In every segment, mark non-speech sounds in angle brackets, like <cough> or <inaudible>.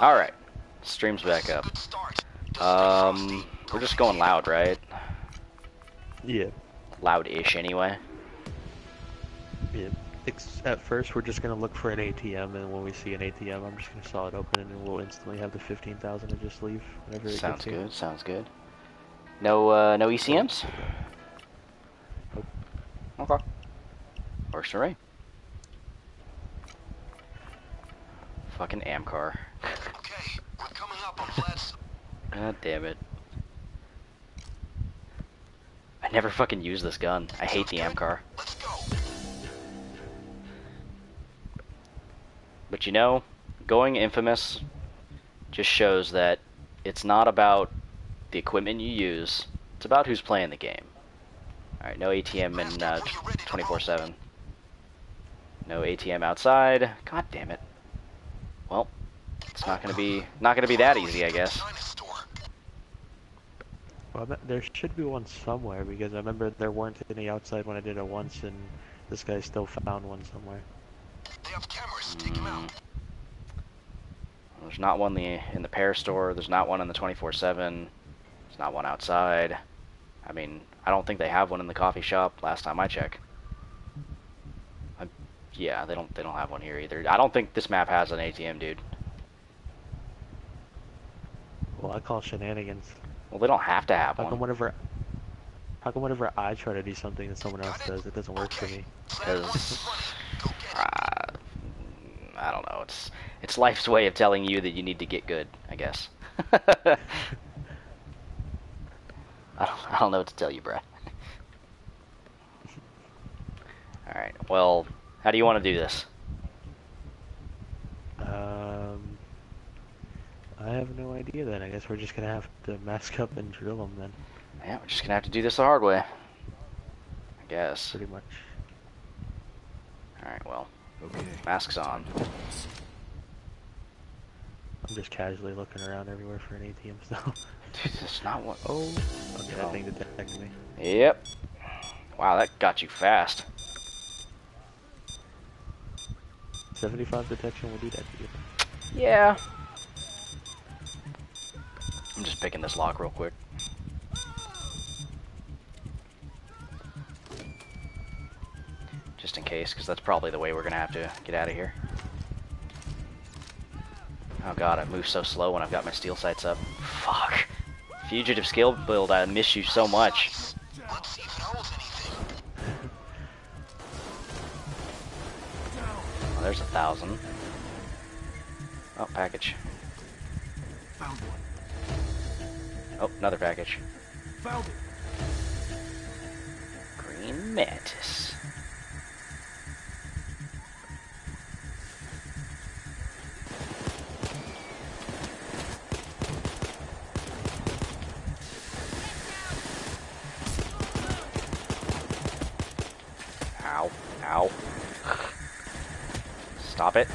Alright. Stream's back up. Um, we're just going loud, right? Yeah. Loud-ish, anyway. Yeah. At first, we're just gonna look for an ATM, and when we see an ATM, I'm just gonna saw it open, and we'll instantly have the 15,000 and just leave whenever it Sounds gets here. good, sounds good. No, uh, no ECMs? Nope. Okay. Works for me. Fucking Amcar. Okay, we're coming up on Vlad's. <laughs> God damn it. I never fucking use this gun. I hate the Amcar. Let's go. But you know, going infamous just shows that it's not about the equipment you use, it's about who's playing the game. Alright, no ATM in uh, 24 7. No ATM outside. God damn it. Well, it's not gonna be not gonna be that easy, I guess. Well, there should be one somewhere, because I remember there weren't any outside when I did it once, and this guy still found one somewhere. They have cameras. Take him out. Hmm. There's not one in the in the pair store. There's not one in the 24/7. There's not one outside. I mean, I don't think they have one in the coffee shop. Last time I checked. Yeah, they don't they don't have one here either. I don't think this map has an ATM, dude. Well, I call shenanigans. Well, they don't have to have How come whenever, how come whenever I try to do something that someone else does, it doesn't work for me? because uh, I don't know. It's it's life's way of telling you that you need to get good. I guess. <laughs> I don't, I don't know what to tell you, Brad. <laughs> Alright, well, how do you want to do this? Um, I have no idea then. I guess we're just gonna have to mask up and drill them then, Yeah, we're just gonna have to do this the hard way. I guess. pretty much. Alright, well, Okay. masks on. I'm just casually looking around everywhere for an ATM still. <laughs> Dude, that's not what. oh, okay, Oh. that thing detected me. Yep. Wow, that got you fast. 75 detection will do that to you. Yeah. I'm just picking this lock real quick. Just in case, because that's probably the way we're gonna have to get out of here. Oh god, I move so slow when I've got my steel sights up. Fuck. Fugitive skill build, I miss you so much. There's a thousand. Oh, package. Found one. Oh, another package. Found it. Green Mantis. Ow. Ow. Stop it. On the front. Boop, boop, boop, boop, boop, boop, it.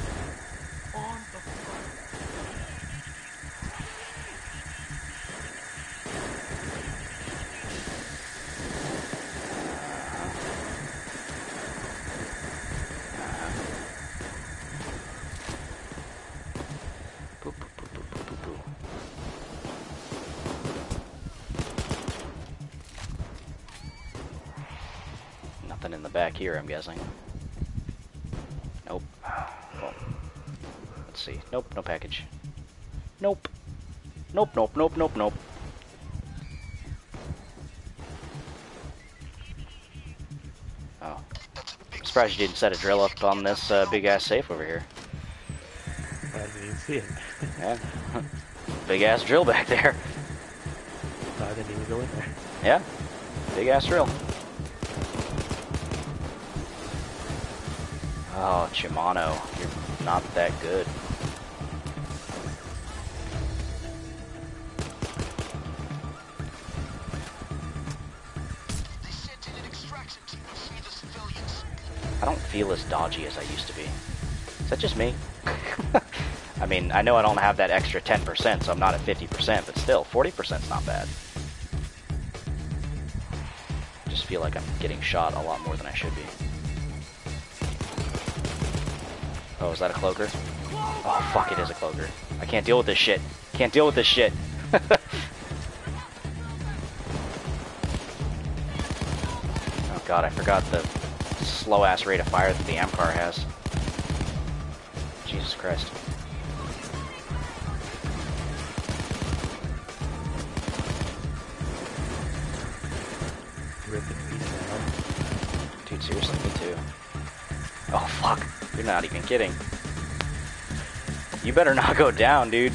Nothing in the back here, I'm guessing. Let's see. Nope, no package. Nope. Nope, nope, nope, nope, nope. Oh. I'm surprised you didn't set a drill up on this uh, big ass safe over here. I didn't even see it. Yeah. <laughs> big ass drill back there. I didn't even go in there. Yeah. Big ass drill. Oh, Chimano, you're not that good. Dodgy as I used to be. Is that just me? <laughs> I mean, I know I don't have that extra 10%, so I'm not at 50%, but still, 40% is not bad. I just feel like I'm getting shot a lot more than I should be. Oh, is that a cloaker? Oh fuck, it is a cloaker. I can't deal with this shit. Can't deal with this shit. <laughs> oh god, I forgot the slow ass rate of fire that the Amcar has. Jesus Christ. Rip in peace, man. Dude, seriously, me too. Oh fuck, you're not even kidding. You better not go down, dude.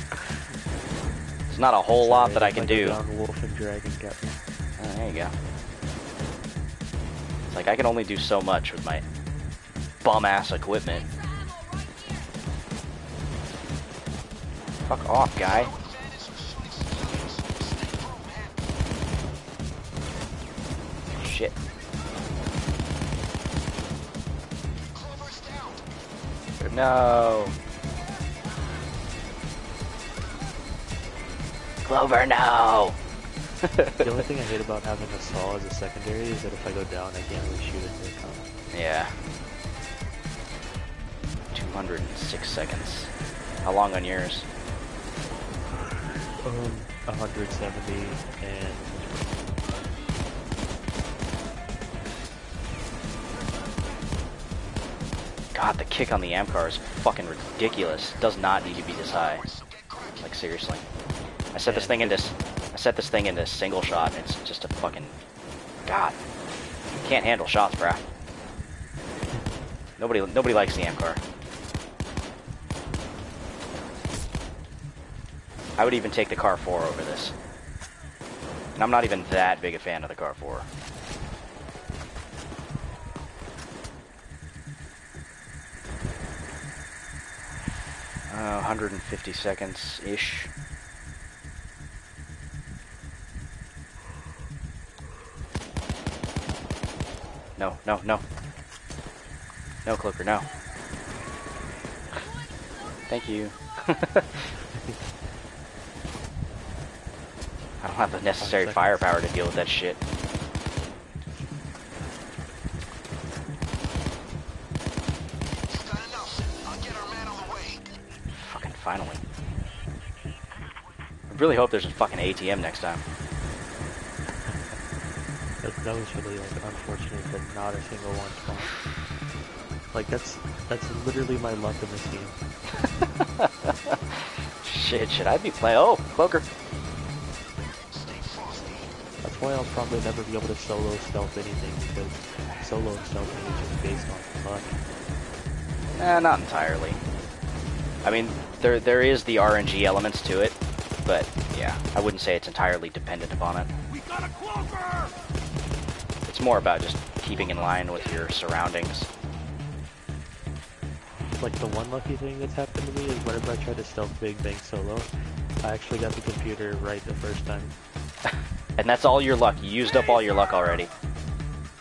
There's not a whole lot that I can do. Down, Wolf and Dragan got me. Oh, there you go. Like I can only do so much with my bum ass equipment. Fuck off, guy. Shit. No. Clover, no. The only <laughs> thing I hate about having a saw as a secondary is that if I go down, I can't really shoot it to the combat. Yeah. 206 seconds. How long on yours? Um, 170 and God, the kick on the Amcar is fucking ridiculous. Does not need to be this high. Like seriously. I set this thing into set this thing into single shot and it's just a fucking God. Can't handle shots, bruh. Nobody nobody likes the Amcar. I would even take the Car 4 over this. And I'm not even that big a fan of the Car 4. Uh, 150 seconds No, no, no. No, Cloaker, no. Thank you. <laughs> I don't have the necessary firepower to deal with that shit. You've got enough. I'll get our man on the way. Fucking finally. I really hope there's a fucking ATM next time. That, was really like unfortunate that not a single one spawned. Like that's that's literally my luck in this game. <laughs> Shit, should I be playing? Oh, frosty. That's why I'll probably never be able to solo stealth anything because solo stealthing is just based on luck. Eh, not entirely. I mean, there there is the RNG elements to it, but yeah, I wouldn't say it's entirely dependent upon it. More about just keeping in line with your surroundings. Like the one lucky thing that's happened to me is whenever I tried to stealth Big Bang solo, I actually got the computer right the first time. <laughs> And that's all your luck. You used up all your luck already.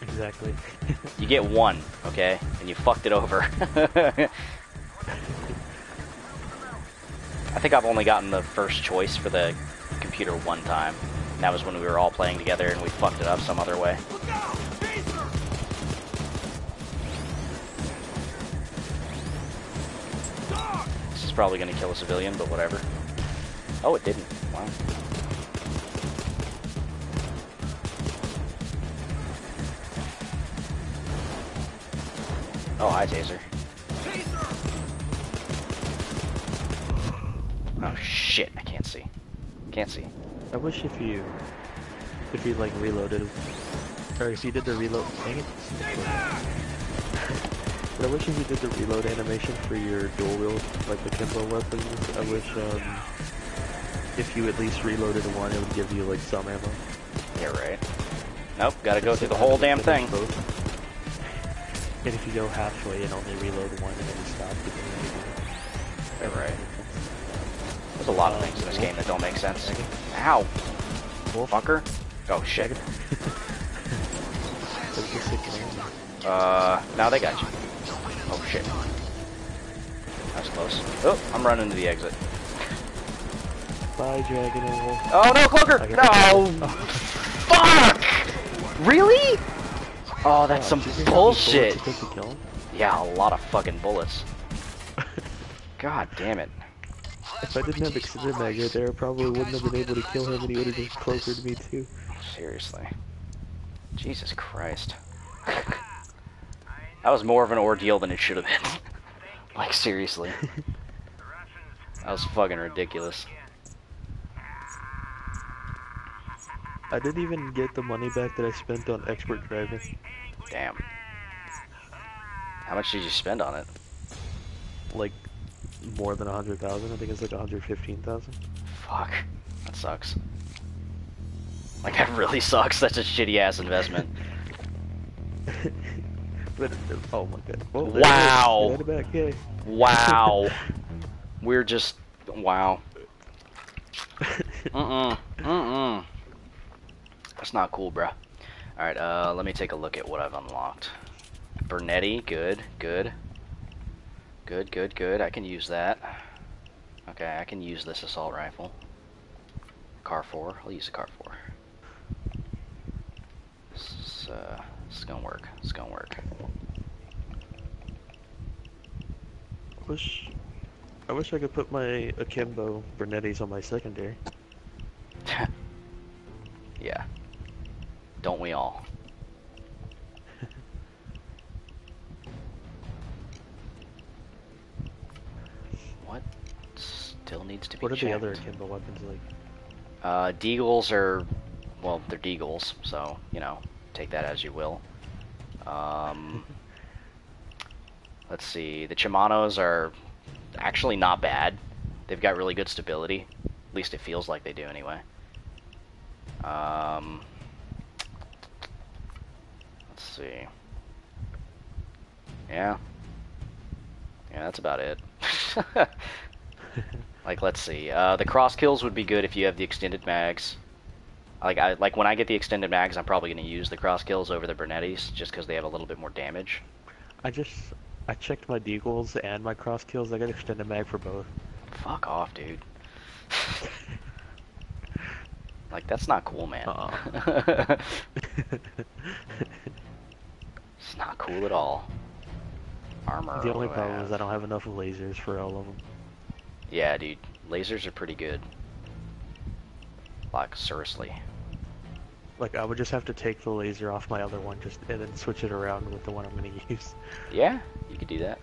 Exactly. <laughs> You get one, okay? And you fucked it over. <laughs> I think I've only gotten the first choice for the computer one time. And that was when we were all playing together and we fucked it up some other way. Probably gonna kill a civilian, but whatever. Oh, it didn't. Wow. Oh, hi, Taser. Taser! Oh, shit. I can't see. Can't see. I wish if you, if you like reloaded, or if you did the reload, dang it. Stay back! But I wish if you did the reload animation for your dual wield, like the Kimbo weapons, I wish, um, if you at least reloaded one, it would give you like some ammo. Yeah, right. Nope, gotta go through the whole damn thing. Both. And if you go halfway and only reload one and then you stop, you Yeah, right. There's a lot of things in this game that don't make sense. Ow! Fucker. Oh, shit. <laughs> That's the sick name. Uh, now they got you. Oh, shit. That was close. Oh, I'm running to the exit. Bye, Dragan. Oh, no, Cloaker! No! got- <laughs> Fuck! Really? Oh, that's oh, some Did you hear how many bullshit. bullets it took to kill him? Yeah, a lot of fucking bullets. <laughs> God damn it. If I didn't have extended mag right there, I probably wouldn't have been able to kill him and he would have been closer to me too. Seriously. Jesus Christ. <laughs> that was more of an ordeal than it should have been. <laughs> like, seriously. That was fucking ridiculous. I didn't even get the money back that I spent on expert driving. Damn. How much did you spend on it? Like, more than a hundred thousand. I think it's like a hundred fifteen thousand. Fuck. That sucks. Like, that <laughs> really sucks. That's a shitty ass investment. <laughs> but oh my god! Well, there it is. Wow. Back. Wow. <laughs> We're just. Wow. <laughs> Mm-mm. Mm-mm. That's not cool, bruh. Alright, uh, let me take a look at what I've unlocked. Bernetti, good, good. Good, good, good. I can use that. Okay, I can use this assault rifle. Car 4. I'll use the Car 4. This is, uh, is gonna work. It's gonna work. Wish, I wish I could put my akimbo Bernettis on my secondary. <laughs> yeah. Don't we all? <laughs> what still needs to be What are the other akimbo weapons like? Uh, Deagles are, well, they're Deagles, so, you know, take that as you will. Um, <laughs> let's see, the Chimanos are actually not bad. They've got really good stability. At least it feels like they do anyway. Um, let's see. Yeah. Yeah, that's about it. <laughs> <laughs> Like, let's see. Uh, the Crosskills would be good if you have the extended mags. Like, I like when I get the extended mags, I'm probably going to use the Crosskills over the Bernettis just because they have a little bit more damage. I just I checked my deagles and my Crosskills. I got extended mag for both. Fuck off, dude. <laughs> like, that's not cool, man. Uh-uh. <laughs> it's not cool at all. Armor. the only I problem have? is I don't have enough lasers for all of them. Yeah, dude. Lasers are pretty good. Like, seriously. Like I would just have to take the laser off my other one, just and then switch it around with the one I'm gonna <laughs> use. Yeah, you could do that.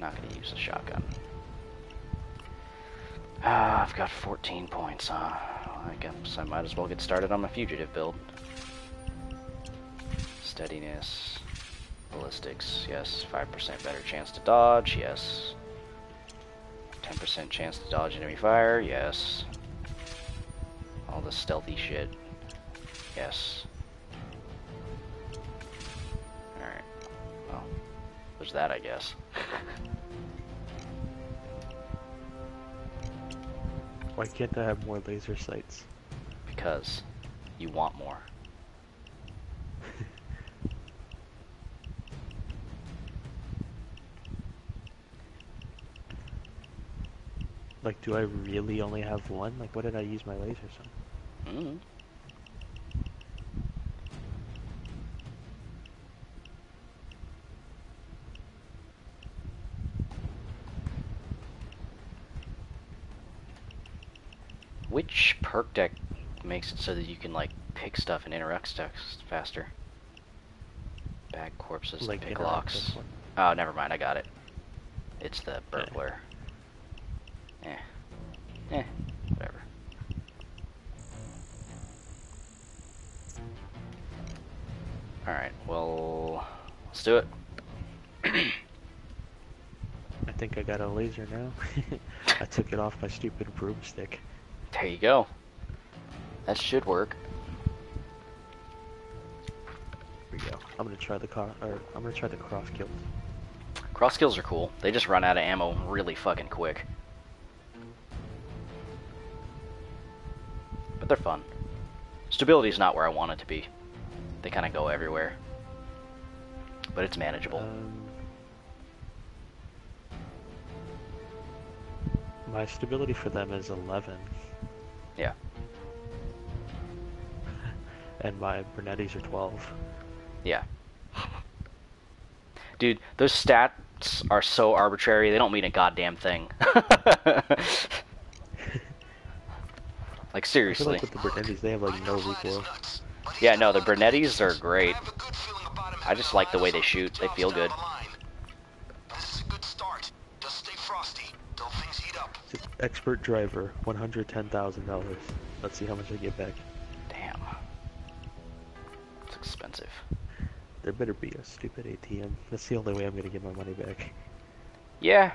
Not gonna use the shotgun. Ah, I've got 14 points, huh? I guess I might as well get started on my fugitive build. Steadiness. Ballistics, yes. 5% better chance to dodge, yes. 10% chance to dodge enemy fire, yes. All the stealthy shit. Yes. Alright. Well, there's that, I guess. <laughs> Why can't I have more laser sights? because you want more. Like, do I really only have one? Like, what did I use my lasers on? Mm. Which perk deck makes it so that you can like pick stuff and interact stuff faster? Bag corpses, Like, pick locks. Oh, never mind. I got it. It's the burglar. Eh. Whatever. Alright, well, let's do it. <clears throat> I think I got a laser now. <laughs> I took it off my stupid broomstick. There you go. That should work. Here we go. I'm gonna try the car, or I'm gonna try the Crosskills. Cross kills are cool. They just run out of ammo really fucking quick. But they're fun. Stability's not where I want it to be. They kind of go everywhere. But it's manageable. Um, my stability for them is 11. Yeah. <laughs> and my Bernettis are 12. Yeah. Dude, those stats are so arbitrary, they don't mean a goddamn thing. <laughs> like, I feel seriously. like with the they have like no recoil. Yeah, no, the Bernettis are great. I just like the way they shoot. They feel good. This is a good start. Just stay frosty till things heat up. Expert driver, $110,000. Let's see how much I get back. Damn. It's expensive. There better be a stupid ATM. That's the only way I'm gonna get my money back. Yeah.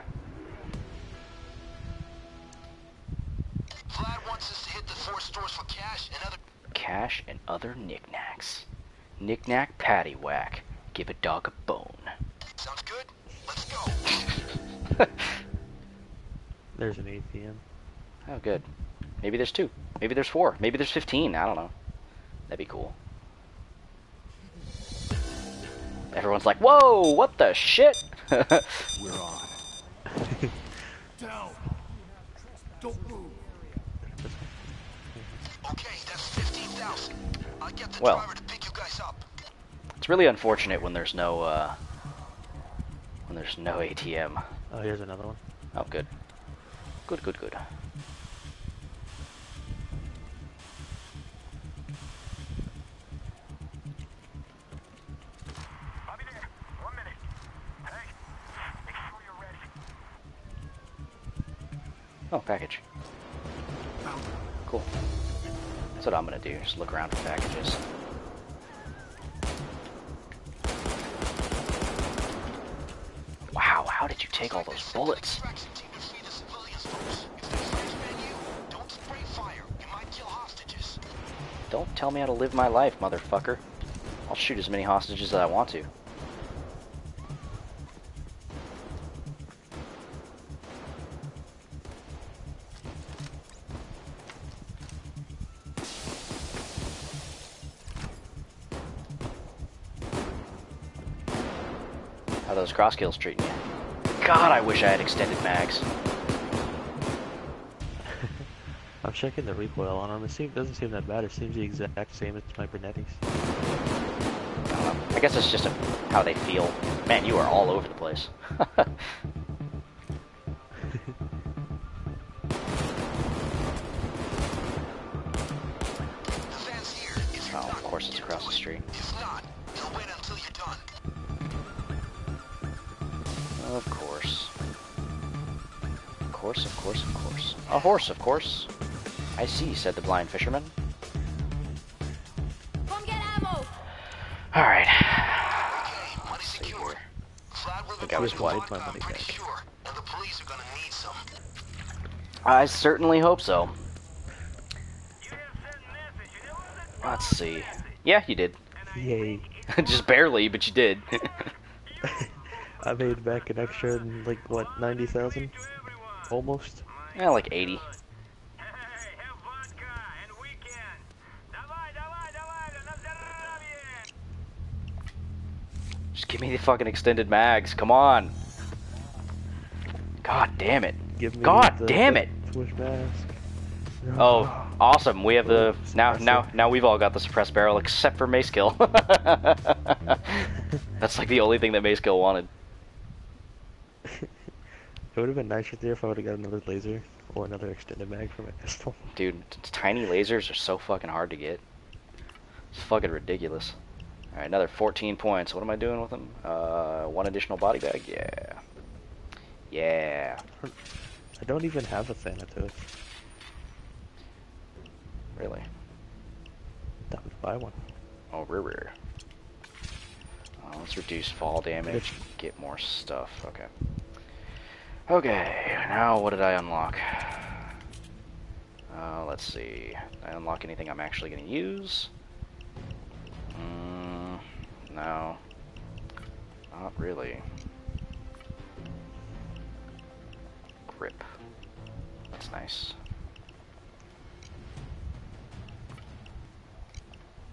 Cash and other knickknacks. Knickknack paddywhack. Give a dog a bone. Sounds good. Let's go. <laughs> There's an ATM. Oh, good. Maybe there's two. Maybe there's four. Maybe there's 15. I don't know. That'd be cool. Everyone's like, whoa, what the shit? <laughs> We're on. <laughs> Down. Don't move. Well. driver to pick you guys up. it's really unfortunate when there's no, uh, when there's no ATM. Oh, here's another one. Oh, good. Good, good, good. I'll be there. One minute. Hey, make sure you're ready. Oh, package. Cool. That's what I'm gonna do. Just look around for packages. Wow, how did you take all those bullets? Don't tell me how to live my life, motherfucker. I'll shoot as many hostages as I want to. How those Crosskills treating you? God, I wish I had extended mags. <laughs> I'm checking the recoil on them. It seem, doesn't seem that bad. It seems the exact same as my Bernettis. I. I guess it's just a, how they feel. Man, you are all over the place. The van's here. If you're oh, of course it's across the going. street. Of course. Of course, of course, of course. A horse, of course. I see, said the blind fisherman. Come get ammo! Alright. Okay, money see secured. here. Vlad will think I was report what? my money I'm back. sure. And the police are gonna need some. I certainly hope so. Let's see. Yeah, you did. Yay. <laughs> Just barely, but you did. <laughs> I made back an extra, like, what, 90,000? Almost? yeah, like 80. Just give me the fucking extended mags. Come on. God damn it. Give me God the damn it. Mask. Oh, awesome. We have the now now now we've all got the suppressed barrel except for Mayskill. <laughs> That's like the only thing that Mayskill wanted. <laughs> It would have been nicer there if I would have got another laser or another extended mag for my pistol. <laughs> Dude, tiny lasers are so fucking hard to get. It's fucking ridiculous. Alright, another 14 points. What am I doing with them? Uh, one additional body bag? Yeah. Yeah. I don't even have a Thanatos. Really? Time to buy one. Oh, rear rear. Uh, let's reduce fall damage, get more stuff. Okay. Okay, now what did I unlock? Uh, let's see. Did I unlock anything I'm actually going to use? Mm, no. Not really. Grip. That's nice.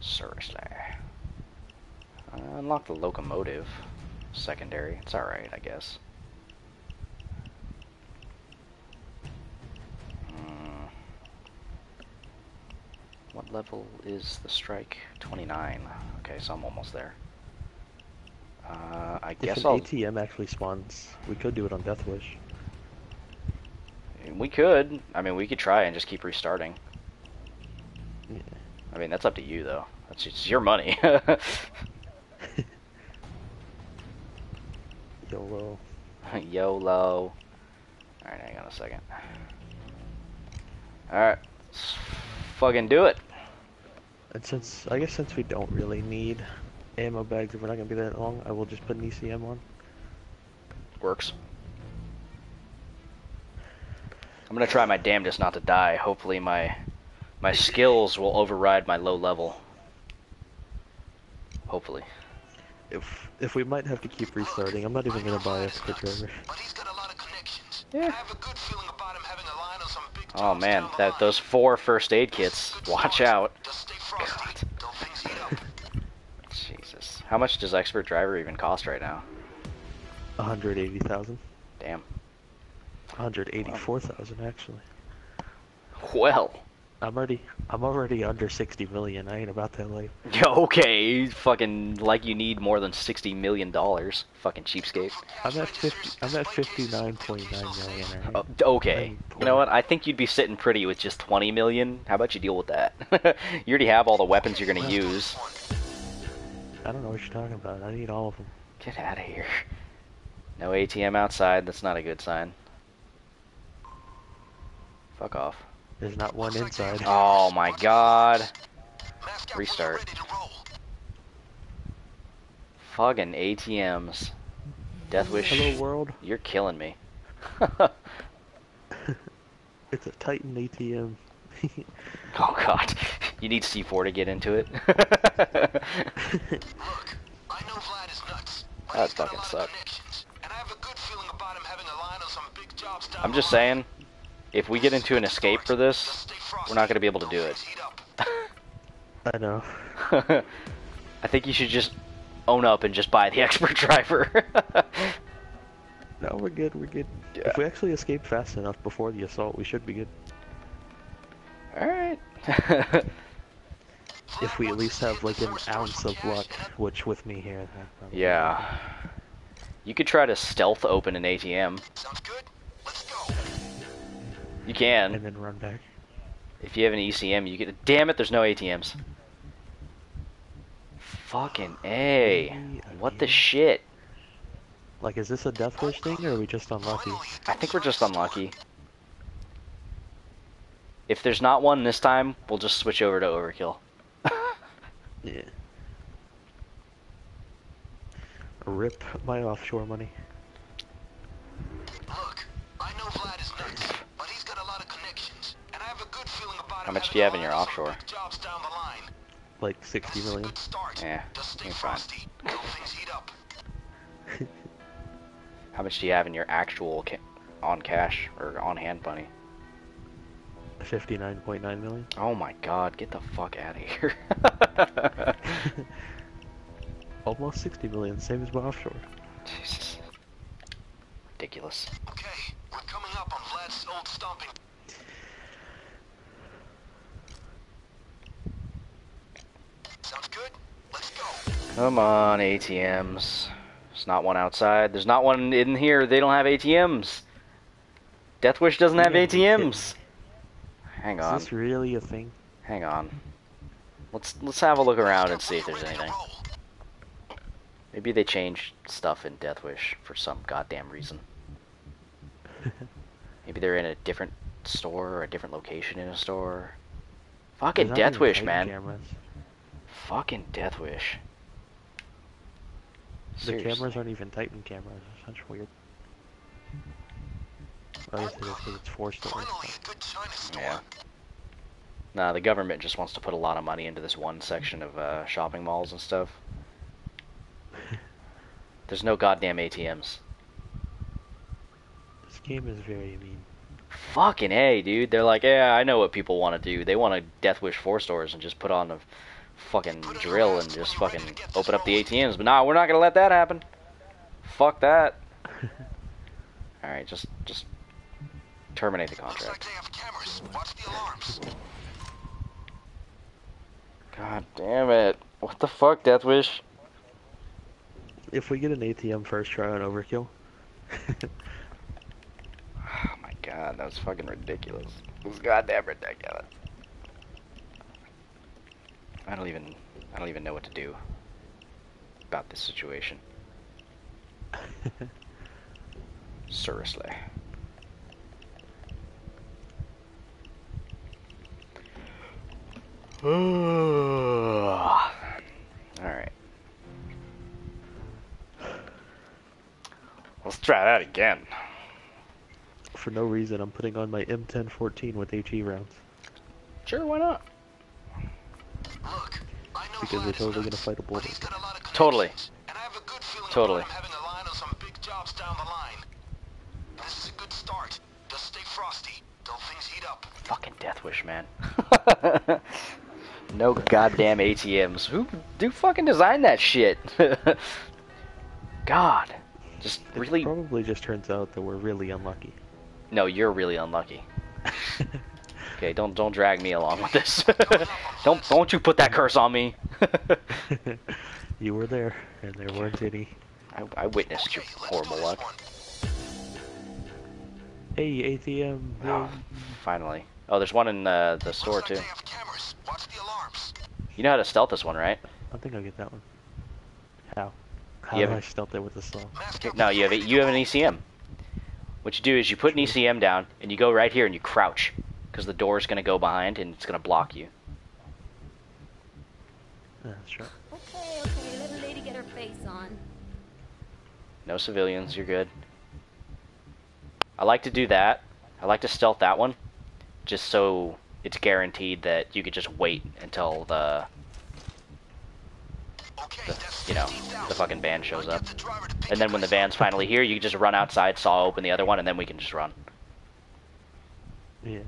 Seriously. I unlocked the locomotive. Secondary. It's alright, I guess. Hmm. What level is the strike? 29. Okay, so I'm almost there. Uh, I If guess an I'll. ATM actually spawns, we could do it on Death Wish. We could. I mean, we could try and just keep restarting. Yeah. I mean, that's up to you, though. That's it's your money. <laughs> <laughs> YOLO. <laughs> YOLO. Alright, hang on a second. Alright. Let's fucking do it. And since I guess since we don't really need ammo bags, if we're not gonna be that long, I will just put an ECM on. Works. I'm gonna try my damnedest not to die. Hopefully my my skills will override my low level. Hopefully. If if we might have to keep restarting, I'm not even gonna buy a screwdriver. But he's got a lot of connections. Yeah. I have a good feeling about him having a line on some big Oh man, that those four first aid kits. Watch out. Just stay frosty God. till things heat up. <laughs> Jesus. How much does expert driver even cost right now? 180,000. Damn. 184,000 actually. Well. I'm already I'm already under 60 million. I ain't about that life. <laughs> Yeah, okay, fucking like you need more than sixty million dollars, fucking cheapskate. I'm at 50. I'm at 59.9 million. Right? Oh, uh, okay, you know what? I think you'd be sitting pretty with just twenty million. How about you deal with that? <laughs> you already have all the weapons you're gonna use. I don't know what you're talking about. I need all of them. Get out of here. No ATM outside. That's not a good sign. Fuck off. There's not one inside. Oh my god. Mask up when Restart. you're ready to roll. Fucking ATMs. Death Wish. Hello world. You're killing me. <laughs> It's a Titan ATM. <laughs> Oh god. You need C4 to get into it. <laughs> Look, I know Vlad is nuts. That he's got a fucking lot sucked. of connections. And I have a good feeling about him having a line on some big jobs down I'm the just line. saying, if we get into an escape for this, Just stay frosty we're not gonna be able to do it. things heat up. I know. <laughs> I think you should just own up and just buy the <laughs> expert driver. No, we're good. We're good. Yeah. If we actually escape fast enough before the assault, we should be good. Alright. <laughs> If we at least have like an ounce of luck, which with me here. that probably- yeah. You could try to stealth open an ATM. Sounds good? Let's go. You can. And then run back. If you have an ECM, you get. Damn it, there's no ATMs. Fucking A. What the shit? Like, is this a death wish thing, or are we just unlucky? I think we're just unlucky. If there's not one this time, we'll just switch over to overkill. <laughs> Yeah. Rip my offshore money. Look, I know Vlad is How much do you have in your offshore? big Jobs down the line. Like 60 This is a million. good start. Yeah, you're fine. frosty till things heat up. <laughs> How much do you have in your actual ca- on cash or on hand money? 59.9 million. Oh my god, get the fuck out of here. <laughs> Almost 60 million, same as my offshore. Jesus. Ridiculous. Okay, we're coming up on Vlad's old stomping. Sounds good? Let's go. Come on, ATMs. There's not one outside. There's not one in here. They don't have ATMs. Death Wish doesn't have Yeah, you're kidding. ATMs. Hang on. Is on. this really a thing? Hang on. Let's let's have a look around and see if there's anything. Maybe they changed stuff in Death Wish for some goddamn reason. <laughs> Maybe they're in a different store or a different location in a store. Fucking There's not Death Wish, man. Cameras. Fucking Death Wish. The cameras aren't even Titan cameras. It's such weird. Or I guess it is 'cause it's four stores. Finally, a good China store. Yeah. Nah, the government just wants to put a lot of money into this one section of uh, shopping malls and stuff. <laughs> There's no goddamn ATMs. This game is very mean. Fucking A, dude. They're like, yeah, I know what people want to do. They want to Death Wish 4 stores and just put on a fucking drill and just fucking open up the ATMs. But nah, we're not gonna let that happen. Fuck that. <laughs> Alright, just, just terminate the Looks contract. they have cameras. Watch the alarms. God damn it. What the fuck, Deathwish? If we get an ATM first try on overkill, <laughs> Oh my god, that was fucking ridiculous. It was goddamn ridiculous. I don't even I don't even know what to do about this situation. <laughs> Seriously. <sighs> Alright. Let's try that again. for no reason, I'm putting on my M1014 with HE rounds Sure, why not? Look, I know because they're Vlad's totally gonna fight a but bullet. he's a Totally. And I have a good feeling Totally. about him having a line on some big jobs down the line. This is a good start. Just stay frosty till things heat up. Fucking Deathwish, man. <laughs> no goddamn ATMs. Who do fucking designed that shit? <laughs> God. Just It really probably just turns out that we're really unlucky. No, you're really unlucky. <laughs> Okay, don't don't drag me along with this. <laughs> don't don't you put that curse on me. <laughs> you were there, and there weren't any. I, I witnessed your Okay, let's horrible luck. one. Hey, ATM. Oh, finally. Oh, there's one in uh, the store too. like they have cameras. Watch the alarms. You know how to stealth this one, right? I think I'll get that one. How? How You do I haven't- stealth it with the slow? No, you have a, you have an. ECM. What you do is you put an ECM down and you go right here and you crouch because the door is gonna go behind and it's gonna block you. Yeah, that's right. Okay, okay, let a lady get her face on. No civilians, you're good. I like to do that. I like to stealth that one, just so it's guaranteed that you could just wait until the, Okay, the you know, 15,000. the fucking van shows up. get the driver to pick And then when the guys van's finally here, you can just run outside, saw open the other one, and then we can just run. Yeah.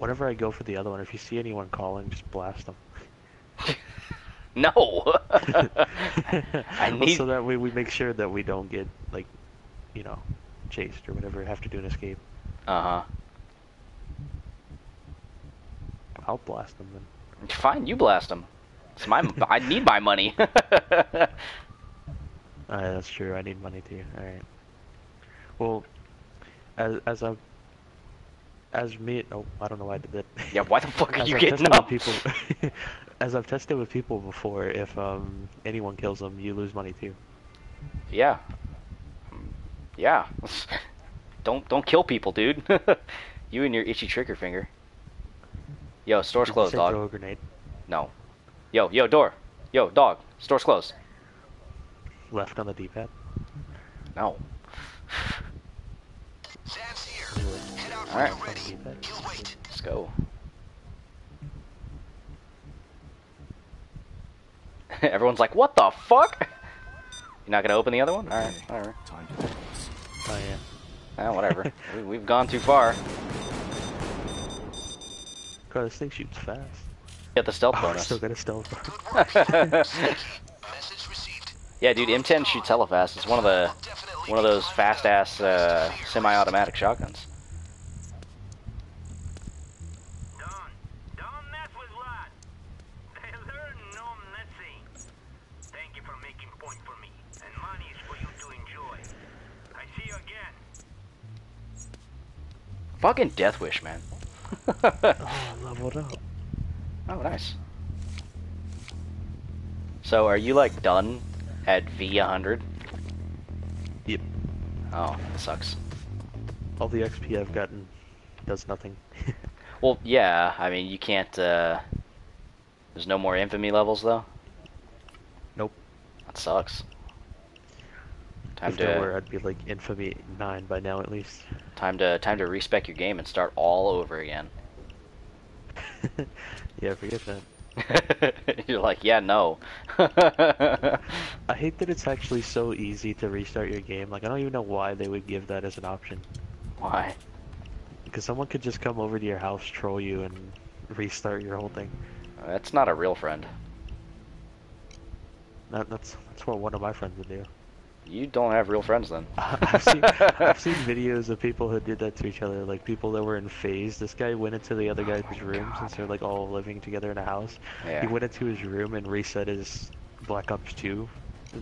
Whenever I go for the other one, if you see anyone calling, just blast them. <laughs> No. <laughs> <laughs> I need. so that way we make sure that we don't get like, you know, chased or whatever. Have to do an escape. Uh huh. I'll blast them then. Fine, you blast them. It's my. I need my money. Alright, that's true. I need money too. Alright. Well, as as I as me, oh, I don't know why I did that. yeah. Why the fuck are you I've getting tested up? with people, <laughs> as I've tested with people before, if um anyone kills them, you lose money too. Yeah. Yeah. <laughs> don't don't kill people, dude. <laughs> you and your itchy trigger finger. Yo, store's Did closed, dog. Throw a grenade. No. Yo, yo, door. Yo, dog. Store's closed. Left on the D-pad. No. Wait. Let's go. <laughs> Everyone's like, what the fuck? <laughs> You're not gonna open the other one? Alright, whatever. Time to focus. Oh yeah. Ah, whatever. <laughs> we, we've gone too far. God, this thing shoots fast. Get the stealth Oh, I bonus. still got a stealth. Good work. Message received. yeah, dude, M10 shoots hella fast. It's one of the one of those fast ass uh, semi-automatic shotguns. Fucking Death Wish, man. Oh, <laughs> leveled up. oh, nice. So, are you like done at V100? Yep. Oh, that sucks. All the XP I've gotten does nothing. <laughs> Well, yeah. I mean, you can't. uh... There's no more infamy levels, though. nope. That sucks. Time if there were, I'd be like infamy nine by now at least. time to time to respec your game and start all over again. <laughs> yeah, forget that. <laughs> You're like, yeah, no. <laughs> I hate that it's actually so easy to restart your game. Like, I don't even know why they would give that as an option. Why? Because someone could just come over to your house, troll you, and restart your whole thing. That's not a real friend. That, that's that's what one of my friends would do. You don't have real friends then. <laughs> I've seen I've seen <laughs> videos of people who did that to each other, like people that were in phase. This guy went into the other oh guy's room since they're like all living together in a house. Yeah. He went into his room and reset his Black Ops 2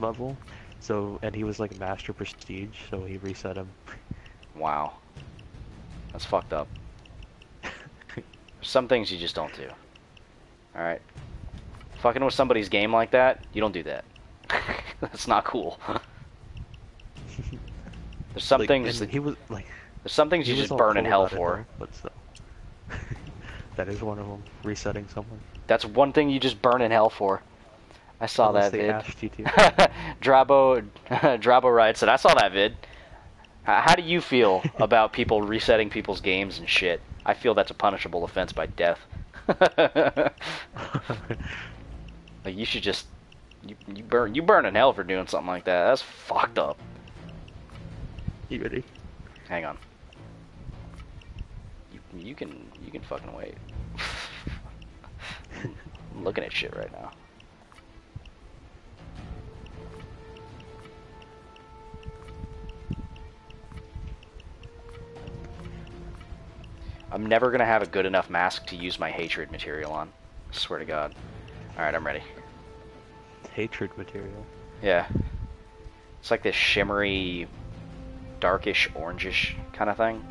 level. So and he was like master prestige, so he reset him. Wow. That's fucked up. <laughs> Some things you just don't do. Alright? Fucking with somebody's game like that, you don't do that. That's not cool. There's some Like, things that he was like there's some things you just burn in hell for. though, but still. <laughs> that is one of them. Resetting someone. That's one thing you just burn in hell for. I saw Unless that vid. asked you to. Drabo <laughs> Drabo writes that I saw that vid. How do you feel <laughs> about people resetting people's games and shit? I feel that's a punishable offense by death. like you should just you, you burn you burn in hell for doing something like that. That's fucked up. You ready? Hang on. You you can you can fucking wait. <laughs> I'm looking at shit right now. I'm never gonna have a good enough mask to use my hatred material on. I Swear to God. Alright, I'm ready. Hatred material. Yeah. It's like this shimmery, darkish, orangish kind of thing.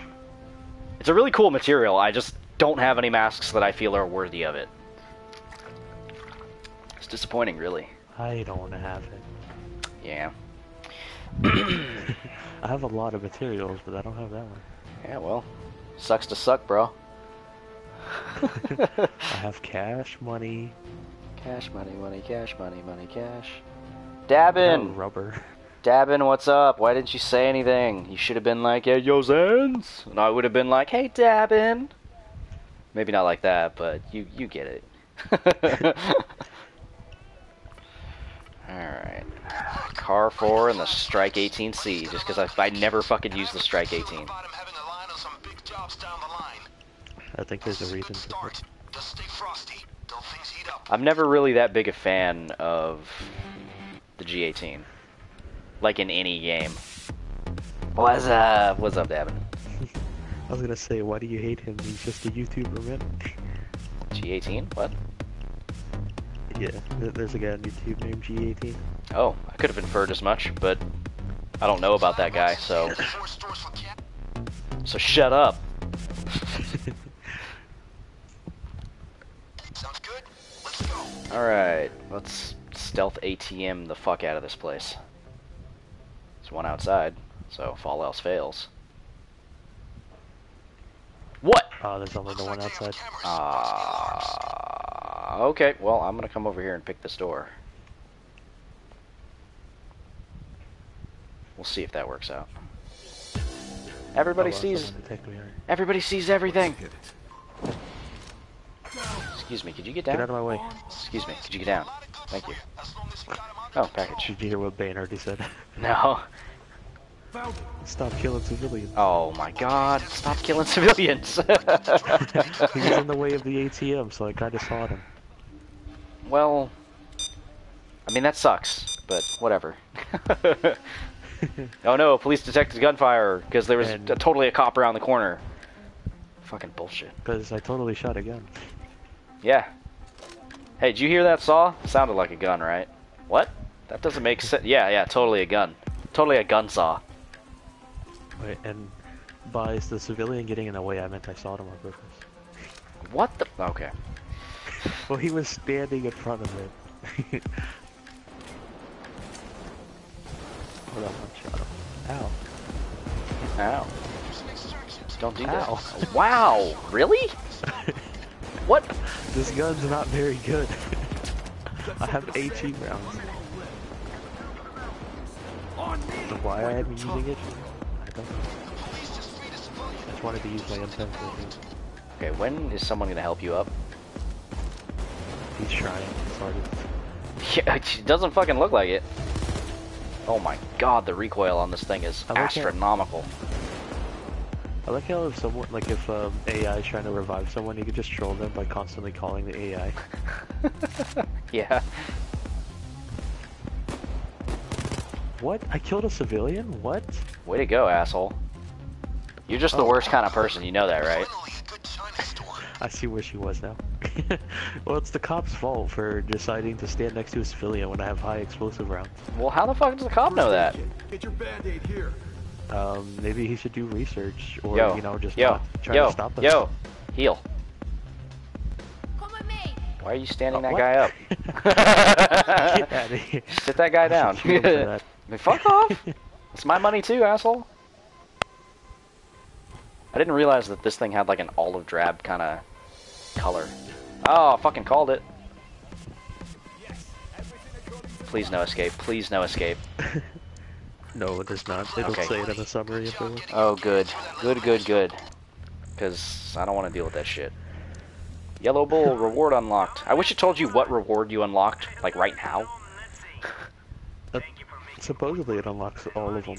It's a really cool material. I just don't have any masks that I feel are worthy of it. It's disappointing, really. I don't have it. Yeah. <coughs> I have a lot of materials, but I don't have that one. Yeah, well, sucks to suck, bro. <laughs> I have cash, money, cash money, money, cash money, money, cash. no rubber. Dabin, what's up? Why didn't you say anything? You should have been like, hey, yo, Zans! And I would have been like, hey, Dabin! Maybe not like that, but you, you get it. <laughs> Alright. Car 4 and the STRYK 18c, just because I, I never fucking use the STRYK 18. About him having a line on some big jobs down the line. I think there's a reason for it. Just stay frosty till things heat up. I'm never really that big a fan of the G18. Like in any game. Uh, what's up? What's up, Dabin? I was gonna say, why do you hate him? He's just a YouTuber, man. G18? What? yeah, there's a guy on YouTube named G18. Oh, I could have inferred as much, but I don't know about that guy, so Four stores for cat. so shut up. <laughs> Sounds good? Let's go. Alright, let's stealth ATM the fuck out of this place. There's one outside, so if all else fails. What? Oh, there's only the one outside. Ah, okay, well, I'm gonna come over here and pick this door. We'll see if that works out. Everybody Oh, well, sees someone attacked me already. everybody sees everything. Excuse me, could you get Get down? out of my way. Excuse me, could you get down? Thank you. As long as you got him on Oh, package. Did you hear what Bain already said? <laughs> No. Stop killing civilians. Oh my god, stop killing civilians. <laughs> he was in the way of the ATM, so I kinda saw him. well, I mean, that sucks, but whatever. <laughs> oh no, police detected gunfire because there was And- a, totally a cop around the corner. Fucking bullshit. Because I totally shot a gun. Yeah. Hey, did you hear that saw? Sounded like a gun, right? What? That doesn't make sense. Yeah, yeah, totally a gun. Totally a gun saw. Wait, and by the civilian getting in the way, I meant I saw him on purpose. What the? Okay. <laughs> Well, he was standing in front of it. <laughs> Hold on, I shot him. Ow. Ow. Don't do Ow. that. Wow. Really? <laughs> What? This gun's not very good. I have 18 rounds. Why I am using it? I don't know. Just freed a civilian. I just wanted to use my M10 for Okay, when is someone gonna help you up? He's trying. Started. <laughs> Yeah, it doesn't fucking look like it. Oh my god, the recoil on this thing is I like it. Astronomical. I like how if someone, like if um, AI is trying to revive someone, you could just troll them by constantly calling the AI. <laughs> yeah. What? I killed a civilian? What? Way to go, asshole. You're just the Oh. worst kind of person, you know that, right? Finally, a good China store. <laughs> I see where she was now. <laughs> well, it's the cop's fault for deciding to stand next to a civilian when I have high explosive rounds. Well, how the fuck does the cop know that? Get your band-aid here. Um, maybe he should do research, or Yo, you know, just yo, try yo, to stop us. yo, heal. Come with me. Why are you standing that what? guy up? <laughs> Get out of here. <laughs> Sit that guy down. should shoot him for that. <laughs> Fuck off. It's my money too, asshole. I didn't realize that this thing had like an olive drab kind of color. Oh, fucking called it. Please no escape. Please no escape. No, it is not. It'll Okay. say it in the summary if it was. Oh, good. Good, good, good. Because I don't want to deal with that shit. Yellow Bull, <laughs> reward unlocked. I wish it told you what reward you unlocked, like right now. Uh, supposedly it unlocks all of them.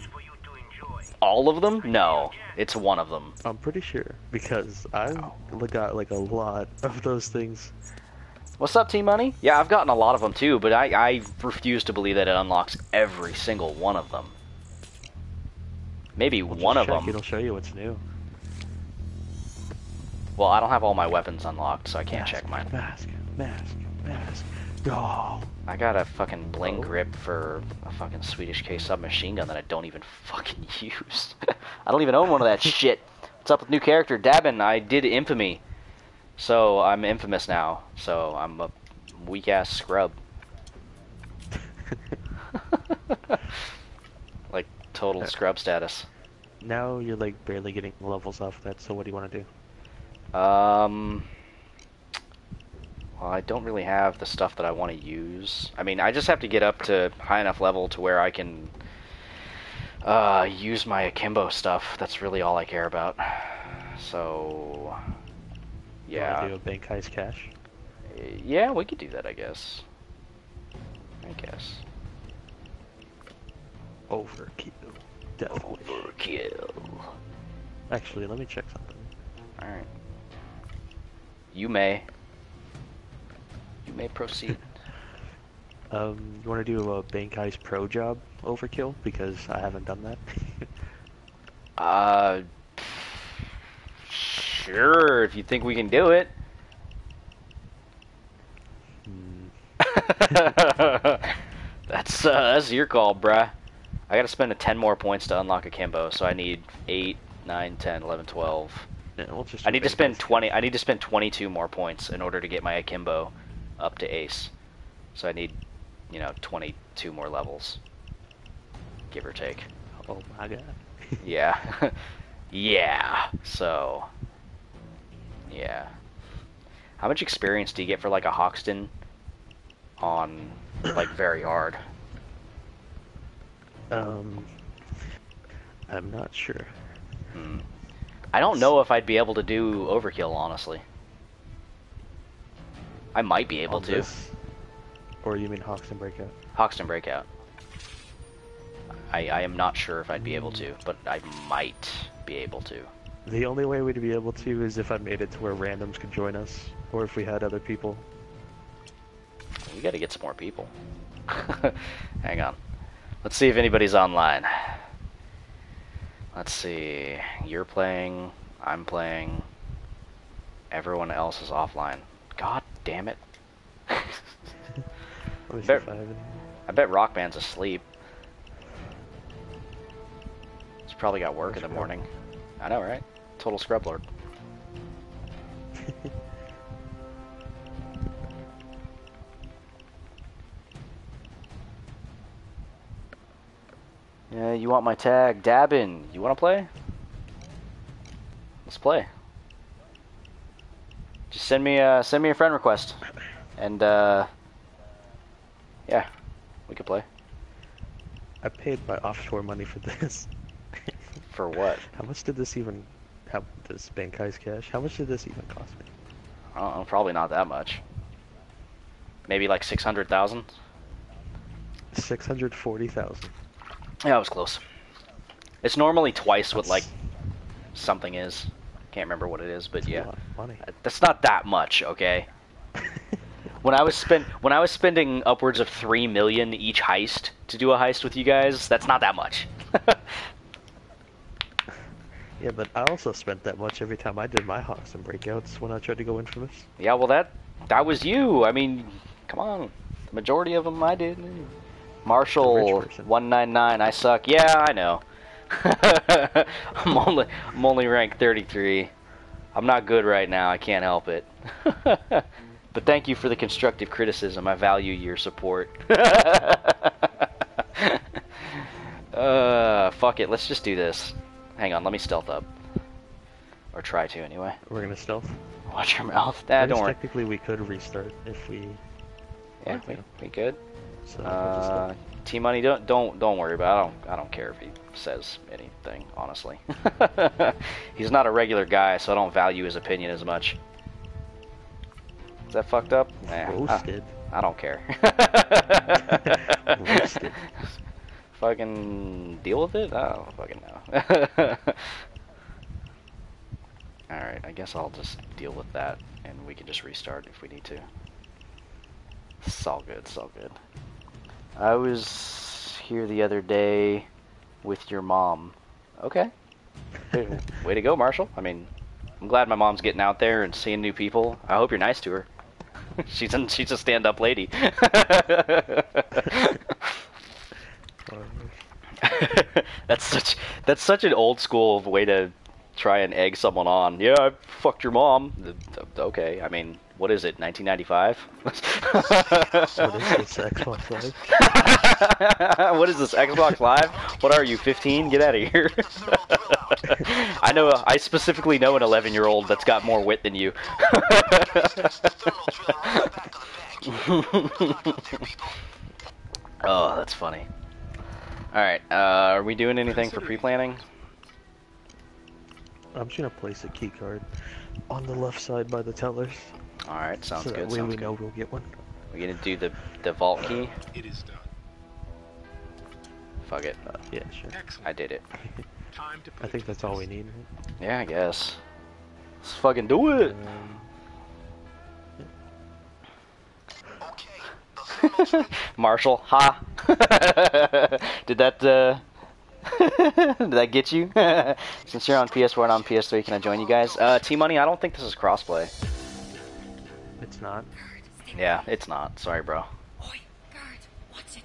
All of them? No. It's one of them. I'm pretty sure because I've got like a lot of those things. What's up, T Money? Yeah, I've gotten a lot of them too, but I, I refuse to believe that it unlocks every single one of them. Maybe Well, one of check, them. It'll show you what's new. Well, I don't have all my weapons unlocked, so I can't mask, check mine. Mask, mask, mask. Oh, I got a fucking bling Oh. grip for a fucking Swedish K submachine gun that I don't even <laughs> fucking use. <laughs> I don't even own one of that <laughs> shit. What's up with new character? Dabin, I did infamy. So I'm infamous now. So I'm a weak ass scrub. Total scrub status. now you're like barely getting levels off that. So what do you want to do? Um. Well, I don't really have the stuff that I want to use. I mean, I just have to get up to high enough level to where I can uh, use my akimbo stuff. That's really all I care about. So, yeah, do a bank heist cash. yeah, we could do that. I guess. I guess. Overkill. Definitely. Overkill. Actually, let me check something. All right. You may. You may proceed. <laughs> Um, you want to do a bank heist pro job overkill because I haven't done that. <laughs> Uh, sure, if you think we can do it. Hmm, <laughs> that's uh, that's your call, bruh. I gotta spend a 10 more points to unlock Akimbo, so I need 8, 9, 10, 11, 12. yeah, we'll just I need to spend heist. 20. I need to spend 22 more points in order to get my Akimbo up to Ace. So I need, you know, 22 more levels, give or take. Oh my god. <laughs> Yeah. <laughs> yeah. So. Yeah. How much experience do you get for like a Hoxton on like very hard? Um, I'm not sure. Hmm. I don't know if I'd be able to do overkill, honestly. I might be able to. Or you mean Hoxton Breakout? Hoxton Breakout. I, I am not sure if I'd be able to, but I might be able to. The only way we'd be able to is if I made it to where randoms could join us, or if we had other people. We gotta get some more people. <laughs> Hang on. Let's see if anybody's online. Let's see. You're playing. I'm playing. Everyone else is offline. God damn it. Let me see There- if I any. I bet Rockman's asleep. He's probably got work in the morning. I know, right? Total scrub lord. <laughs> Yeah, you want my tag. Dabin, you want to play? Let's play. Just send me a, send me a friend request. And, uh, yeah, we could play. I paid my offshore money for this. <laughs> for what? How much did this even, how, this bank heist cash, how much did this even cost me? I'm probably not that much. Maybe like 600,000? 640,000. Yeah, it was close. It's normally twice what like something is. I can't remember what it is, but yeah, money. Uh, that's not that much. Okay. <laughs> when I was spend when I was spending upwards of three million each heist to do a heist with you guys, that's not that much. <laughs> Yeah, but I also spent that much every time I did my Hoxton breakouts when I tried to go infamous. yeah, well that that was you. I mean, come on, the majority of them I did. Marshall one nine nine. I suck. Yeah, I know. <laughs> I'm only I'm only ranked thirty three. I'm not good right now. I can't help it. <laughs> but thank you for the constructive criticism. I value your support. <laughs> uh, fuck it. Let's just do this. Hang on. Let me stealth up. Or try to anyway. We're gonna stealth. Watch your mouth. Ah, guess don't worry. Technically, we could restart if we. Yeah, we, we good. So Uh, T Money, don't don't don't worry about. It. I don't I don't care if he says anything. Honestly, <laughs> he's not a regular guy, so I don't value his opinion as much. Is that fucked up? Nah, I, roasted. I don't care. <laughs> Roasted. <laughs> fucking deal with it. I don't fucking know. All right, I guess I'll just deal with that, and we can just restart if we need to. It's all good. It's all good. I was here the other day with your mom. Okay. <laughs> Way- to go, Marshall. I mean, I'm glad my mom's getting out there and seeing new people. I hope you're nice to her. <laughs> she's an, she's a stand-up lady. <laughs> that's such that's such an old school way to try and egg someone on. Yeah, I fucked your mom. Okay, I mean, what is it? 1995? What is this <laughs> Xbox Live? <laughs> what is this Xbox Live? What are you, 15? Get out of here. <laughs> I know. I specifically know an 11 year old that's got more wit than you. oh, that's funny. All right. Uh, are we doing anything for pre-planning? I'm just gonna place a key card on the left side by the tellers, All right. Sounds so good. Sounds we good. know we'll get one. We're gonna do the the vault key. It is done. Fuck it. Uh, yeah, sure. Excellent. I did it. <laughs> Time to put I think that's all we test. need. Yeah, I guess. Let's fucking do it. Um, Marshall, ha. <laughs> Did that uh <laughs> Did that get you? Since you're on PS4 and on PS3, can I join you guys? Uh T Money, I don't think this is crossplay. It's not. Yeah, it's not. Sorry, bro. Oi, guard, what's it?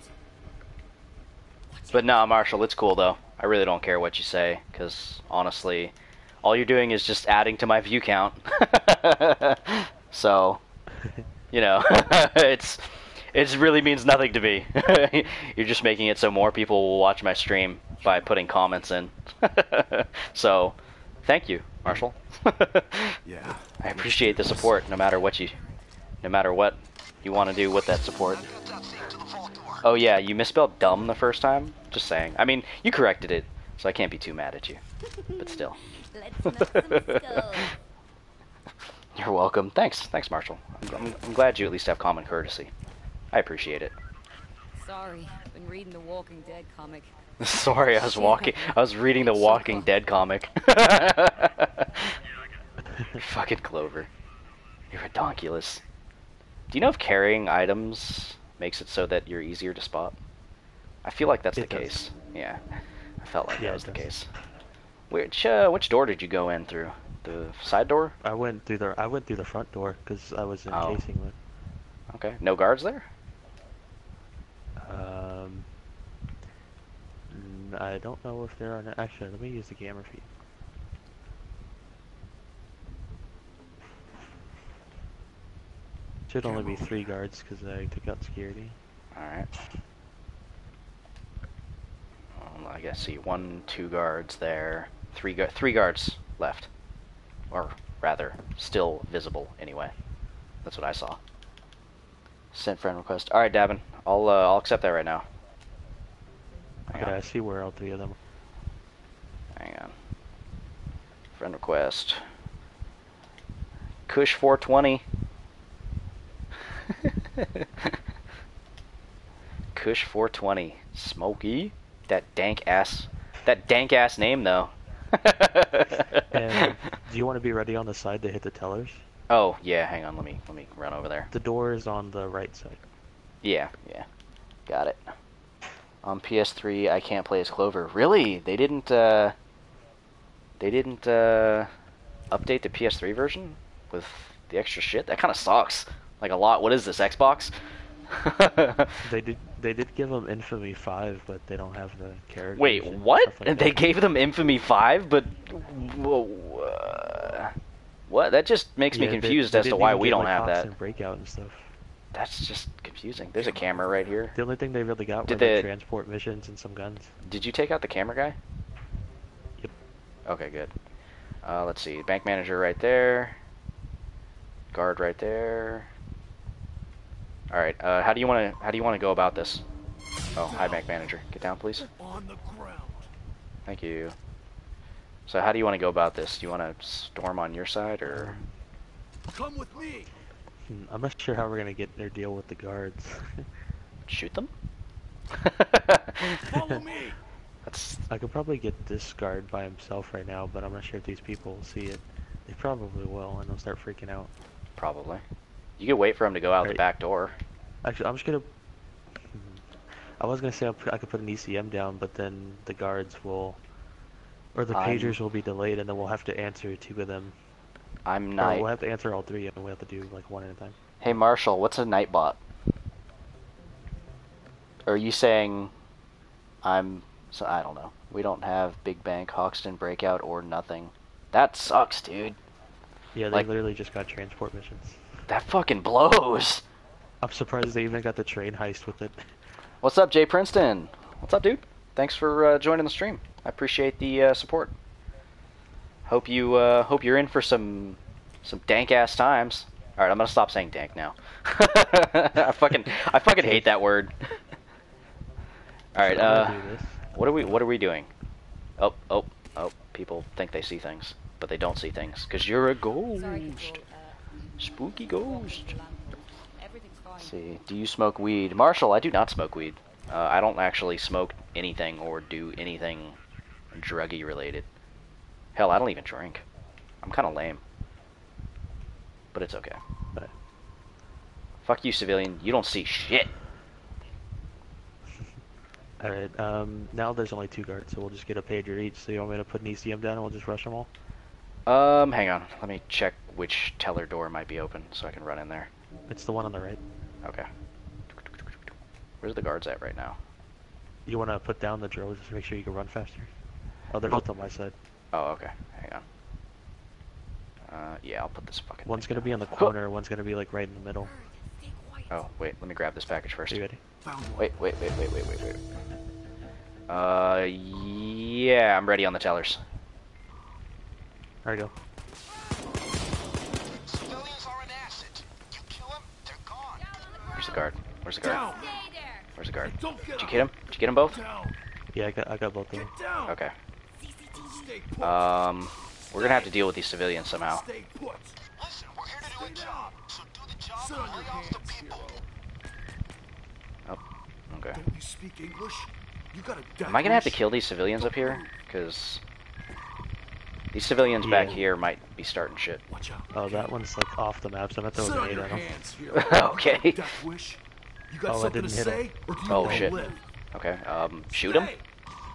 But no, Marshall, it's cool though. I really don't care what you say cuz honestly, all you're doing is just adding to my view count. <laughs> so, you know, <laughs> it's it really means nothing to me. <laughs> You're just making it so more people will watch my stream by putting comments in. so, thank you, Marshall. <laughs> Yeah. I appreciate the support, no matter what you, no matter what you want to do with that support. Oh yeah, you misspelled dumb the first time. Just saying. I mean, you corrected it, so I can't be too mad at you. But still, Let's knock some skulls. <laughs> you're welcome. Thanks, thanks, Marshall. I'm, I'm, I'm glad you at least have common courtesy. I appreciate it. Sorry, I've been reading the Walking Dead comic. <laughs> Sorry, I was walking. I was reading the Walking Dead comic. <laughs> <laughs> Fucking Clover. You're redonkulous. Do you know if carrying items makes it so that you're easier to spot? I feel like that's It the does. case. Yeah, I felt like Yeah, that was the case. Which uh, which door did you go in through? The side door? I went through the I went through the front door because I was in Oh. casing mode. Okay, no guards there. Um, I don't know if there are. n- Actually, let me use the camera feed. Should only be three guards because I took out security. All right. Um, I guess see one, two guards there, three gu- three guards left, or rather, still visible anyway. That's what I saw. Sent friend request. All right, Davin, I'll uh, I'll accept that right now. Hang Okay, I see where all three of them. Hang on. Friend request. Kush 420. <laughs> Kush 420. Smokey. That dank ass. That dank ass name though. <laughs> And do you want to be ready on the side to hit the tellers? Oh yeah, hang on. Let me let me run over there. The door is on the right side. Yeah, yeah, got it. On PS3, I can't play as Clover. Really? They didn't. uh... They didn't uh... update the PS3 version with the extra shit. That kind of sucks. Like a lot. What is this Xbox? <laughs> They did they did give them Infamy 5, but they don't have the characters. Wait, and what? like they that. gave them Infamy 5, but whoa, uh, what? That just makes Yeah, me confused they as to why we don't have that. and breakout and stuff. That's just confusing. There's a camera right here. The only thing they really got Did were they- the transport missions and some guns. Did you take out the camera guy? Yep. Okay, good. Uh, let's see. Bank manager right there. Guard right there. All right. Uh, how do you want to how do you want to go about this? Oh, hi, bank manager. Get down, please. On the ground. Thank you. So, how do you want to go about this? Do you want to storm on your side or? Come with me. Hmm, I'm not sure how we're gonna get or deal with the guards. shoot them? Follow me. <laughs> That's I could probably get this guard by himself right now, but I'm not sure if these people will see it. They probably will, and they'll start freaking out. probably. You could wait for him to go out the back door. Actually, I'm just gonna. Hmm, I was gonna say I'll I could put an ECM down, but then the guards will, or the I'm- pagers will be delayed, and then we'll have to answer two of them. I'm Or night. we'll have to answer all three, and we'll have to do like one at a time. Hey Marshall, what's a nightbot? Are you saying I'm so I don't know. We don't have Big Bank, Hoxton breakout or nothing. That sucks, dude. Yeah, they Like- literally just got transport missions. That fucking blows. I'm surprised they even got the train heist with it. What's up, Jay Princeton? What's up, dude? Thanks for uh, joining the stream. I appreciate the uh, support. Hope you uh, hope you're in for some some dank ass times. All right, I'm gonna stop saying dank now. <laughs> I fucking I fucking hate that word. <laughs> All right, uh, gonna do this. what are we what are we doing? Oh oh oh! People think they see things, but they don't see things because you're a ghost. Spooky ghost. Let's see, do you smoke weed? Marshall, I do not smoke weed. Uh, I don't actually smoke anything or do anything druggy related. Hell, I don't even drink. I'm kind of lame. But it's okay. But- Fuck you, civilian. You don't see shit. <laughs> Alright, um, now there's only two guards, so we'll just get a pager each. So you want me to put an ECM down and we'll just rush them all? Um, hang on. Let me check which teller door might be open so I can run in there. It's the one on the right. Okay. Where's the guards at right now? You want to put down the drill just to make sure you can run faster? Oh, they're both on my side. Oh, okay. Hang on. Uh, yeah, I'll put this fucking. One's gonna be on the corner, one's gonna be like right in the middle. Oh, wait. Let me grab this package first. Are you ready? Wait, wait, wait, wait, wait, wait, wait. Uh, yeah, I'm ready on the tellers. There we go. Civilians are an asset. You kill them, they're gone. Where's the guard? Where's the guard? Down. Where's the guard? Did you up. get him? Did you get them both? Yeah, I got I got both of them. Okay. Stay put. Um, we're gonna have to deal with these civilians somehow. Listen, we're here to do a job, so do the job Sit and lay off the people. Oh, okay. Don't you speak English? You got a death Am I gonna have to kill these civilians up here? Cause these civilians back here might be starting shit. Watch out. Oh, that one's like off the map, so I'm gonna throw Sit a on grenade at him. hands, hero. You <laughs> got a Okay. Death wish? You got Oh, I something to didn't hit say, him. or do you Oh, shit. live? Okay. Um, shoot him.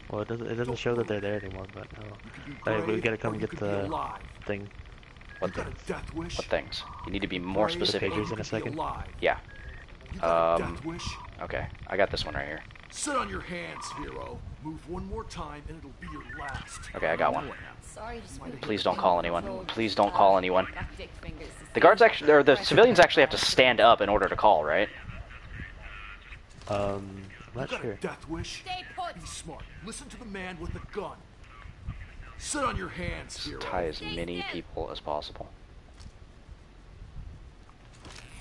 Stay. Well, it doesn't it doesn't show that they're there anymore, but oh. You could be Alright, we brave, gotta come or get the thing. What You things? death wish? What things? You need to be more Brave, specific. or you pagers in a second. Yeah. You a Um, wish? Okay. I got this one right here. Sit on your hands, hero. Move one more time, and it'll be your last. Okay, I got one. know it now. Sorry. Please don't call anyone. Please don't call anyone. got dick fingers to The guards actually, or the civilians actually have to stand up in order to call, right? Um, I'm You not got sure. a death wish? Stay put. Be smart. Listen to the man with the gun. Sit on your hands, hero. Tie as many people as possible.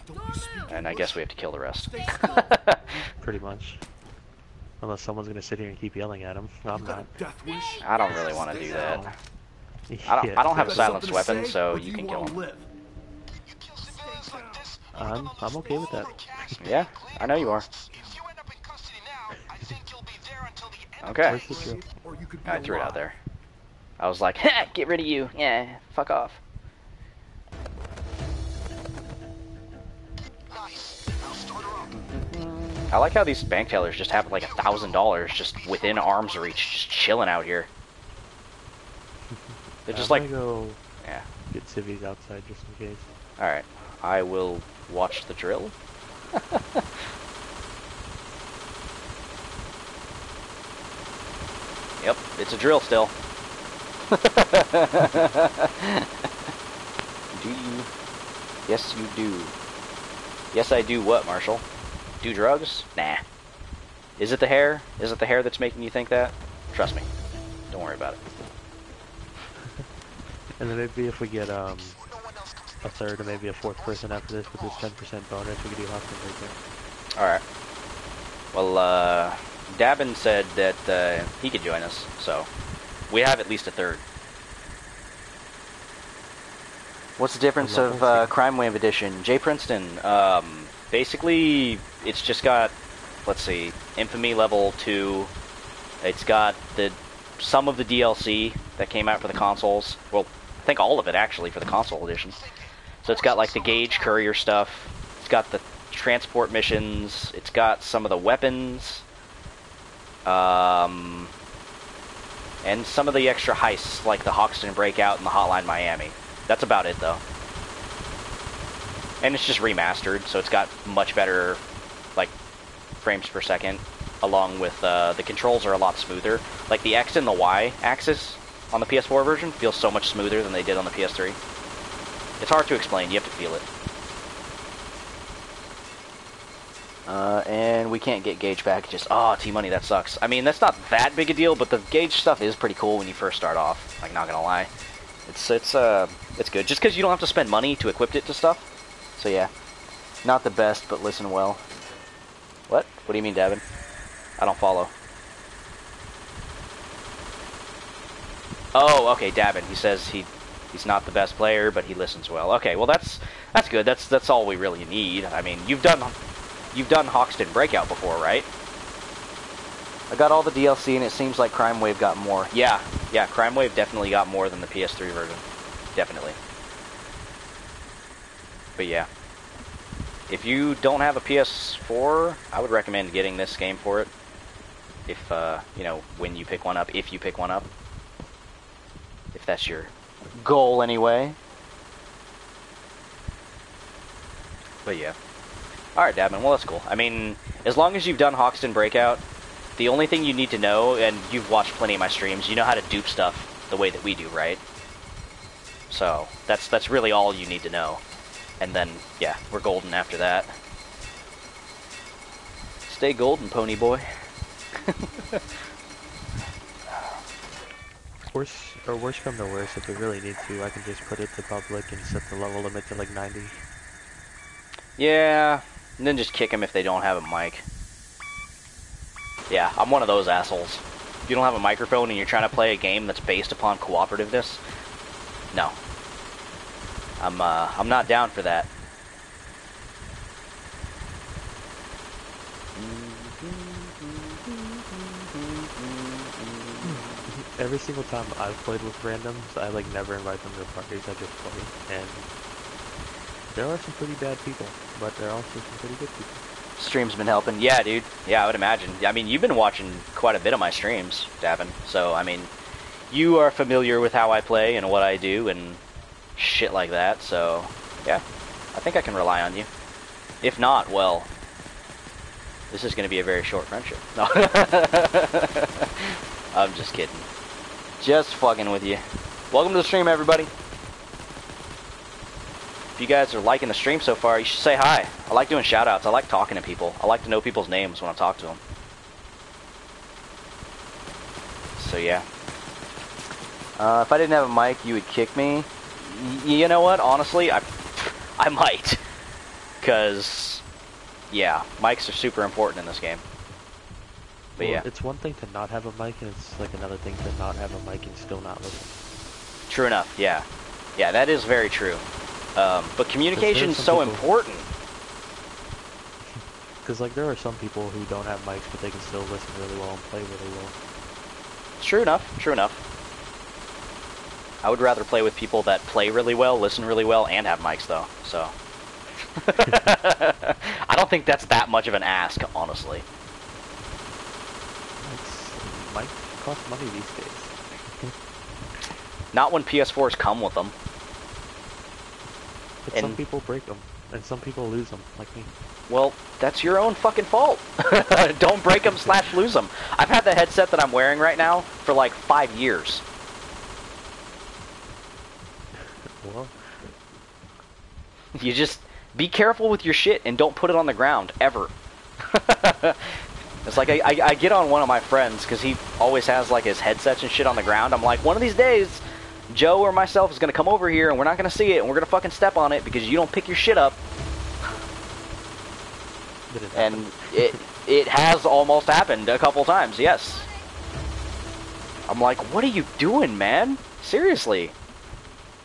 Don't you speak And I guess we have to kill the rest. <laughs> Pretty much. Unless someone's gonna sit here and keep yelling at him. I'm not. death wish? I don't really want to do Stay that. I don't- Yeah, I don't have a silenced weapon, so or you can kill him. live? You kill civilians like this, I'm- I'm okay with that. <laughs> Yeah, I know you are. Okay. I threw it out there. I was like, <laughs> get rid of you. Yeah, fuck off. I like how these bank tellers just have like a thousand dollars just within arm's reach, just chilling out here. They're just like, go yeah. Get civvies outside just in case. All right, I will watch the drill. <laughs> yep, it's a drill still. <laughs> do you? Yes, you do. Yes, I do. What, Marshall? Do drugs? Nah. Is it the hair? Is it the hair that's making you think that? Trust me. Don't worry about it. <laughs> And then maybe if we get um a third or maybe a fourth person after this with this 10% bonus, we could do hostage breaker. All right. Well, uh, Dabin said that uh, he could join us, so we have at least a third. What's the difference of uh. Crime Wave Edition? Jay Princeton. Um, basically, it's just got, let's see, Infamy level two. It's got the some of the DLC that came out for the consoles. Well, I think all of it actually for the console edition. So it's got like the Gage Courier stuff. It's got the transport missions. It's got some of the weapons. Um, and some of the extra heists like the Hoxton Breakout and the Hotline Miami. That's about it though. And it's just remastered, so it's got much better like frames per second along with uh, the controls are a lot smoother. Like the X and the Y axis on the PS4 version feels so much smoother than they did on the PS3. It's hard to explain. You have to feel it. Uh, and we can't get Gage back. Just, Oh, T money, that sucks. I mean, that's not that big a deal, but the Gage stuff is pretty cool when you first start off. Like, not gonna lie, it's it's uh it's good just because you don't have to spend money to equip it to stuff. So yeah, not the best, but listen well. What? What do you mean, Davin? I don't follow. Oh, okay, Davin. He says he he's not the best player, but he listens well. Okay, well that's that's good. That's that's all we really need. I mean, you've done you've done Hoxton Breakout before, right? I got all the DLC, and it seems like Crime Wave got more. Yeah, yeah, Crime Wave definitely got more than the PS3 version. Definitely. But yeah. If you don't have a PS4, I would recommend getting this game for it. If, uh, you know, when you pick one up, if you pick one up. If that's your goal, anyway. But yeah. Alright, Dabin, well, that's cool. I mean, as long as you've done Hoxton Breakout, the only thing you need to know, and you've watched plenty of my streams, you know how to dupe stuff the way that we do, right? So, that's that's really all you need to know. And then, yeah, we're golden after that. Stay golden, pony boy. <laughs> Worst or worst come to worst, if we really need to, I can just put it to public and set the level limit to like 90. Yeah, and then just kick them if they don't have a mic. Yeah, I'm one of those assholes. If you don't have a microphone and you're trying to play a game that's based upon cooperativeness, no. I'm uh, I'm not down for that. Every single time I've played with randoms, I like never invite them to parties, I just play. And there are some pretty bad people, but there are also some pretty good people. Stream's been helping. Yeah, dude. Yeah, I would imagine. I mean, you've been watching quite a bit of my streams, Davin. So, I mean, you are familiar with how I play and what I do and shit like that. So, yeah, I think I can rely on you. If not, well, this is going to be a very short friendship. <laughs> No, I'm just kidding. Just fucking with you. Welcome to the stream, everybody. If you guys are liking the stream so far, you should say hi. I like doing shoutouts. I like talking to people. I like to know people's names when I talk to them. So yeah. Uh, if I didn't have a mic, you would kick me. Y- you know what? Honestly, I, <laughs> I might. Cause, yeah, mics are super important in this game. But Well, yeah, It's one thing to not have a mic, and it's like another thing to not have a mic and still not listen. true enough. Yeah, yeah, that is very true. Um, but communication is so people- important. Because like there are some people who don't have mics, but they can still listen really well and play really well. True enough. True enough. I would rather play with people that play really well, listen really well, and have mics though. So, <laughs> I don't think that's that much of an ask, honestly. It cost money these days. <laughs> Not when PS4s come with them. But some people break them, and some people lose them, like me. Well, that's your own fucking fault. <laughs> Don't break them slash lose them. I've had the headset that I'm wearing right now for like five years. <laughs> Well, You just be careful with your shit and don't put it on the ground ever. <laughs> it's like I, I, I get on one of my friends because he always has like his headsets and shit on the ground. I'm like, one of these days, Joe or myself is gonna come over here and we're not gonna see it and we're gonna fucking step on it because you don't pick your shit up. it And it it has almost happened a couple times. Yes. I'm like, what are you doing, man? Seriously.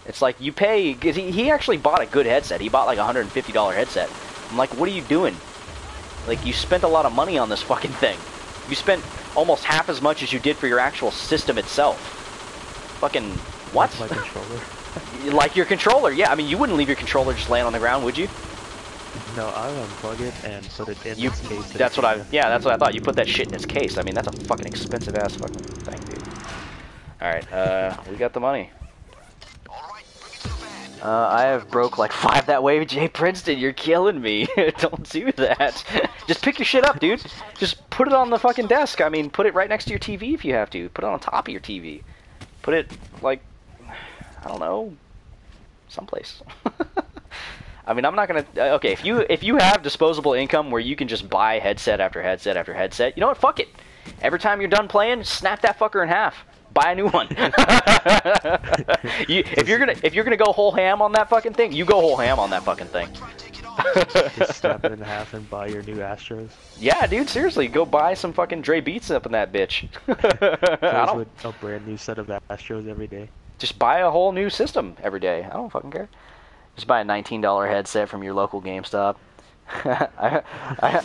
It's like you pay. 'cause he, he actually bought a good headset. He bought like a hundred and fifty dollar headset. I'm like, what are you doing? Like you spent a lot of money on this fucking thing. You spent almost half as much as you did for your actual system itself. Fucking what? My controller. <laughs> like your controller? Yeah. I mean, you wouldn't leave your controller just laying on the ground, would you? No, I would unplug it and put it in You. its case. That's what I. yeah. That's what I thought. You put that shit in its case. I mean, that's a fucking expensive ass fucking thing, dude. All right. Uh, we got the money. All right, bring it to the. Uh, I have broke like five that way, <laughs> Jay Princeton. You're killing me. <laughs> Don't do that. Just pick your shit up, dude. Just put it on the fucking desk. I mean, put it right next to your TV if you have to. Put it on top of your TV. Put it like, I don't know, someplace. <laughs> I mean, I'm not gonna. Uh, okay, if you if you have disposable income where you can just buy headset after headset after headset, you know what? Fuck it. Every time you're done playing, snap that fucker in half. Buy a new one. <laughs> you, if you're gonna if you're gonna go whole ham on that fucking thing, you go whole ham on that fucking thing. Try and take. Just snap it in <laughs> half and buy your new Astros. yeah, dude, seriously, go buy some fucking Dre Beats up in that bitch. I don't a brand new set of Astros every day. Just buy a whole new system every day. I don't fucking care. Just buy a nineteen dollar headset from your local GameStop. <laughs> I, I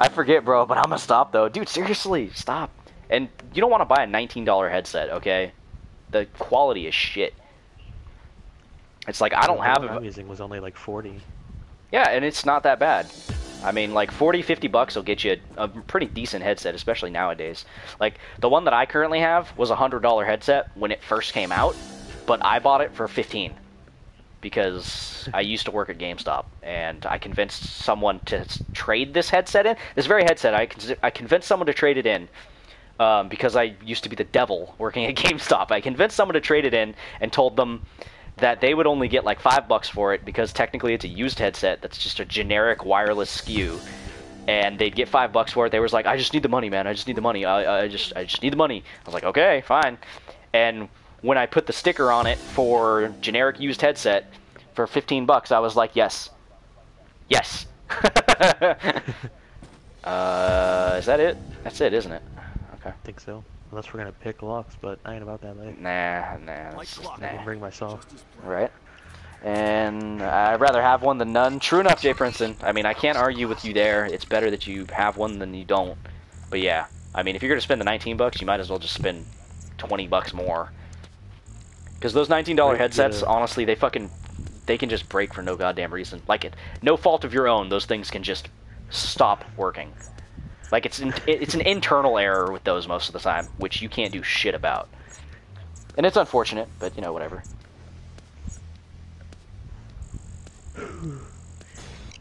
I forget, bro, but I'm gonna stop though, dude. Seriously, stop. And you don't want to buy a nineteen dollar headset, okay? The quality is shit. It's like I don't The have a, I'm using was only like 40. Yeah, and it's not that bad. I mean, like 40, 50 bucks will get you a, a pretty decent headset, especially nowadays. Like the one that I currently have was a hundred dollar headset when it first came out, but I bought it for fifteen because I used to work at GameStop and I convinced someone to trade this headset in. This very headset, I con- I convinced someone to trade it in. Um, because I used to be the devil working at <laughs> GameStop, I convinced someone to trade it in and told them that they would only get like five bucks for it because technically it's a used headset that's just a generic wireless SKU, and they'd get five bucks for it. They was like, "I just need the money, man. I just need the money. I, I just I just need the money." I was like, "Okay, fine." And when I put the sticker on it for generic used headset for 15 bucks, I was like, "Yes, yes." <laughs> uh, is that it? That's it, isn't it? Okay. I think so. Unless we're gonna pick locks, but I ain't about that life. Nah, nah, Like that's just, clock. I can bring myself. Just as planned. Right. And I'd rather have one than none. True enough, Jay Princeton. I mean, I can't argue with you there. It's better that you have one than you don't. But yeah, I mean, if you're gonna spend the 19 bucks, you might as well just spend 20 bucks more. Because those 19 dollar headsets, yeah. honestly, they fucking they can just break for no goddamn reason. Like it, no fault of your own. Those things can just stop working. Like it's in, it's an internal error with those most of the time, which you can't do shit about. And it's unfortunate, but you know whatever.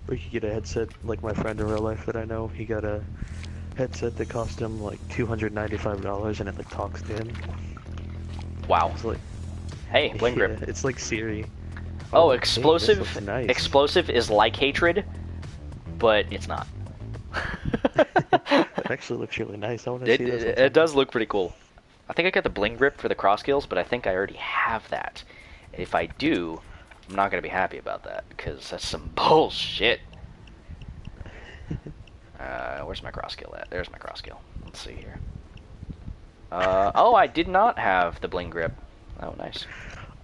We could get a headset like my friend in real life that I know. He got a headset that cost him like $295 and it like talks to him. Wow. It's like Hey, Bling <laughs> yeah, Grip. it's like Siri. Oh, hey, this explosive. looks nice. Explosive is like hatred, but it's not. <laughs> It actually looks really nice. I want to it, see this. it, it does look pretty cool. I think I got the Bling Grip for the Crosskills, but I think I already have that. If I do, I'm not gonna be happy about that because that's some <laughs> bullshit. Uh, where's my Crosskill at? There's my Crosskill. Let's see here. Uh, oh, I did not have the Bling Grip. Oh, nice.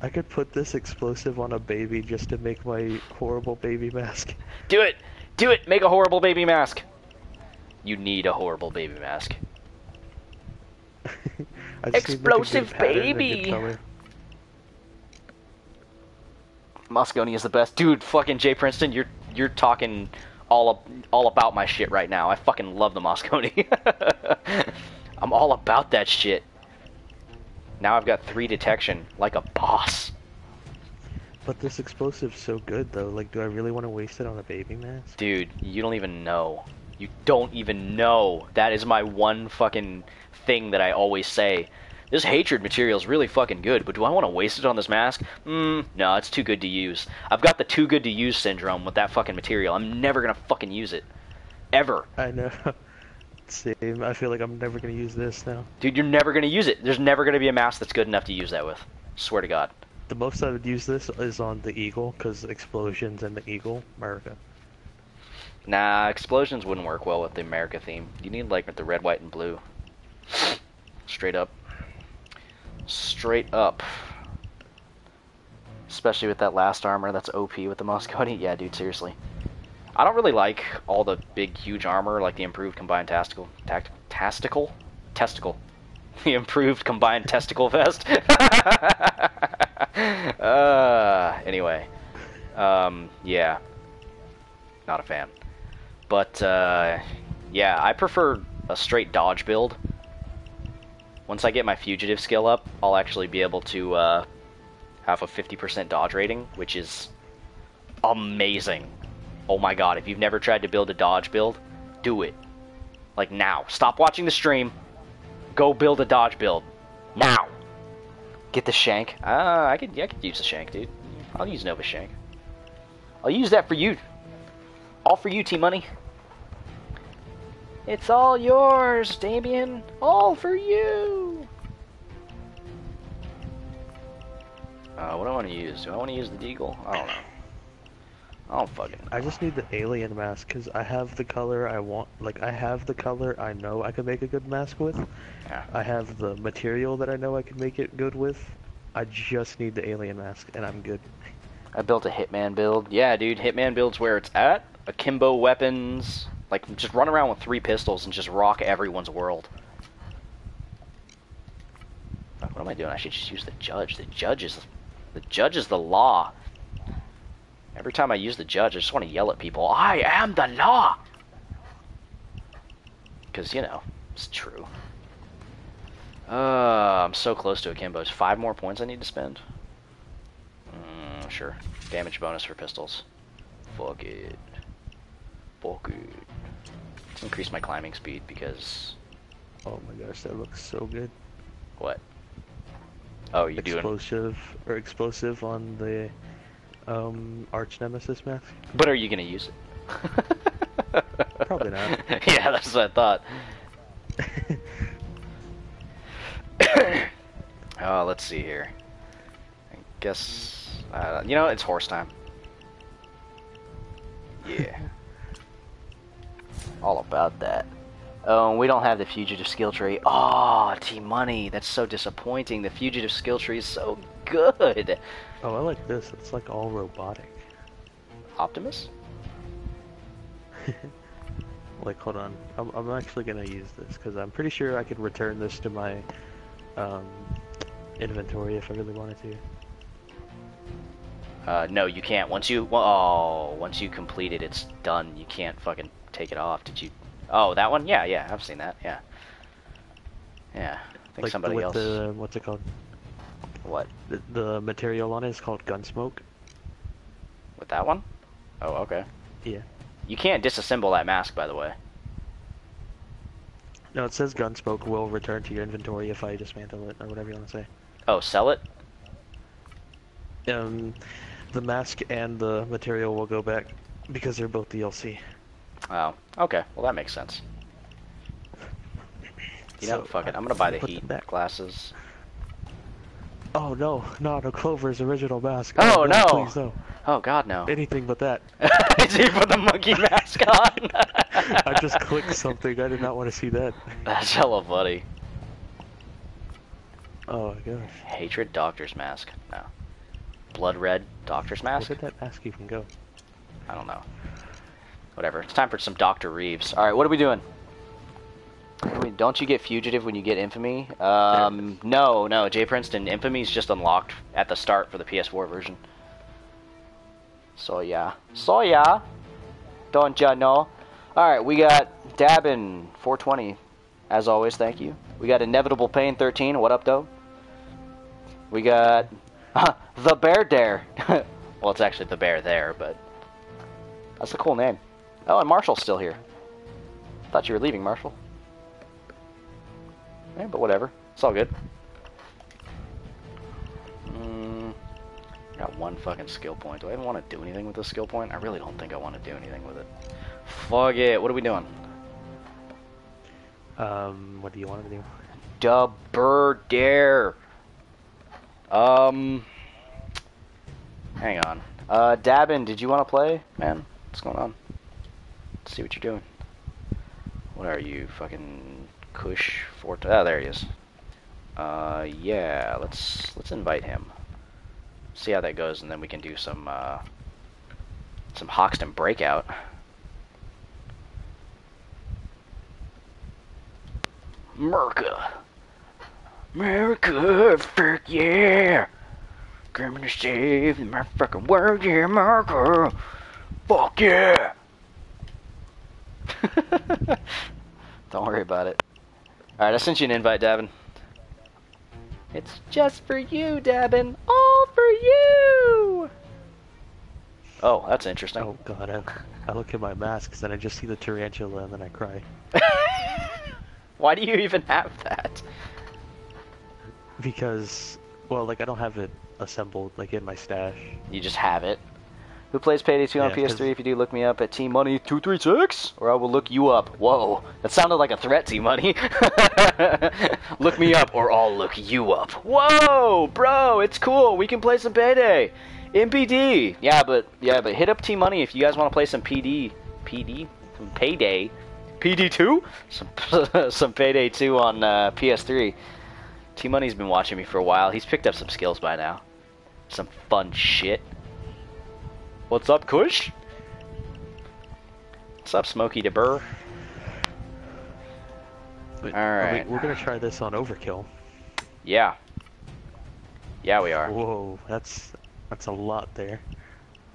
I could put this explosive on a baby just to make my horrible baby mask. Do it! Do it! Make a horrible baby mask! You need a horrible baby mask. <laughs> I just need, like, a good Explosive pattern and good baby. Mosconi is the best. Dude, fucking Jay Princeton, you're you're talking all up, all about my shit right now. I fucking love the Mosconi. <laughs> I'm all about that shit. Now I've got three detection, like a boss. But this explosive's so good though. Like, do I really want to waste it on a baby mask? Dude, you don't even know. You don't even know. That is my one fucking thing that I always say. This hatred material is really fucking good, but do I want to waste it on this mask? Mm, no, it's too good to use. I've got the too good to use syndrome with that fucking material. I'm never gonna fucking use it. Ever. I know. <laughs> Same. I feel like I'm never gonna use this now. Dude, you're never gonna use it. There's never gonna be a mask that's good enough to use that with. Swear to God. The most I would use this is on the Eagle, because explosions and the Eagle, America. Nah, explosions wouldn't work well with the America theme. You need like the red, white, and blue. Straight up. Straight up. Especially with that last armor that's OP with the Mosconi. Yeah, dude, seriously. I don't really like all the big, huge armor, like the improved combined tastical, tact, tastical, testicle, <laughs> the improved combined testicle vest. <laughs> uh, anyway, um, yeah, not a fan. But uh, yeah, I prefer a straight dodge build. Once I get my fugitive skill up, I'll actually be able to uh, have a 50% dodge rating, which is amazing. Oh my god, if you've never tried to build a dodge build, do it. Like now. Stop watching the stream. Go build a dodge build. Now. Get the shank. Ah, I could I could use the shank, dude. I'll use Nova Shank. I'll use that for you. All for you, T Money. It's all yours, Damien. All for you. Uh, what do I want to use? Do I want to use the Deagle? I don't know. I don't fucking. I just need the alien mask, because I have the color I want, like, I have the color I know I can make a good mask with. Yeah. I have the material that I know I can make it good with. I just need the alien mask, and I'm good. I built a Hitman build. Yeah, dude, Hitman build's where it's at. Akimbo weapons. Like, just run around with three pistols and just rock everyone's world. What am I doing? I should just use the judge. The judge is, the judge is the law. Every time I use the judge, I just want to yell at people. I am the law. Because you know, it's true. Uh, I'm so close to Akimbo's. Five more points I need to spend. Mm, sure. Damage bonus for pistols. Fuck it. Fuck it. Let's increase my climbing speed because Oh my gosh, that looks so good. what? Oh, you doing? Explosive, or explosive on the, um, Arch Nemesis mask? But are you gonna use it? <laughs> Probably not. <laughs> yeah, that's what I thought. oh, <coughs> <coughs> let's see here. I guess uh, you know it's horse time. Yeah, <laughs> all about that. Oh, we don't have the fugitive skill tree. Oh, T Money, that's so disappointing. The fugitive skill tree is so good. Oh, I like this. It's like all robotic. Optimus? <laughs> Like, hold on. I'm, I'm actually gonna use this because I'm pretty sure I could return this to my um, inventory if I really wanted to. Uh, no, you can't. Once you oh, once you complete it, it's done. You can't fucking take it off. Did you? Oh, that one? Yeah, yeah, I've seen that. Yeah, yeah. I think like somebody with else. the what's it called? What The, the material on it is called Gunsmoke. with that one? Oh, okay. Yeah. You can't disassemble that mask, by the way. No, it says Gunsmoke will return to your inventory if I dismantle it or whatever you want to say. Oh, sell it? Um, the mask and the material will go back because they're both DLC. Oh, okay. Well, that makes sense. You know, So, fuck it. I- I'm gonna buy the heat back. glasses. Oh no, not a Clover's original mask. Oh, no. Please no. Oh God, no. <laughs> Anything but that. Did you put the monkey <laughs> mask on? I just clicked something. I did not want to see that. That's hella funny. Oh my gosh. Hatred Doctor's Mask. No. Blood Red Doctor's Mask? Where did that mask even go? I don't know. Whatever. It's time for some Dr. Reeves. Alright, what are we doing? I mean, don't you get Fugitive when you get Infamy? Um, <laughs> no, no. Jay Princeton, Infamy's just unlocked at the start for the PS4 version. So yeah. So yeah. Don't ya know? Alright, we got Dabin 420. As always, thank you. We got Inevitable Pain 13. What up, though? We got <laughs> The Bear Dare. <laughs> well, it's actually The Bear There, but that's a cool name. Oh, and Marshall's still here. Thought you were leaving, Marshall. Yeah, but whatever. It's all good. Mm, got one fucking skill point. Do I even want to do anything with this skill point? I really don't think I want to do anything with it. Fuck it. What are we doing? Um, what do you want to do? Dubber Dare. Um, hang on. Uh, Dabin, did you want to play, man? What's going on? See what you're doing. What are you, fucking Kush Fort? Ah, there he is. Uh, yeah. Let's let's invite him. See how that goes, and then we can do some uh, some Hoxton breakout. Merca, America, fuck yeah. Coming to save my fucking world, yeah, America. Fuck yeah. <laughs> Don't worry about it. Alright, I sent you an invite, Davin. It's just for you, Davin. All for you! Oh, that's interesting. Oh god, I, I look at my mask, and I just see the tarantula and then I cry. <laughs> Why do you even have that? Because, well, like I don't have it assembled like in my stash. You just have it. Who plays Payday 2 on Yeah, 'cause- PS3? If you do, look me up at Team Money 236, or I will look you up. Whoa, that sounded like a threat, Team Money. <laughs> look me up, or I'll look you up. Whoa, bro, it's cool. We can play some Payday. MPD. Yeah, but yeah, but hit up Team Money if you guys want to play some PD, PD, some Payday, PD2, some <laughs> some Payday 2 on uh, PS3. T Money's been watching me for a while. He's picked up some skills by now. Some fun shit. What's up, Kush? What's up, Smokey DeBurr? But, Alright. we, we're gonna try this on Overkill. Yeah. Yeah, we are. Whoa, that's that's a lot there.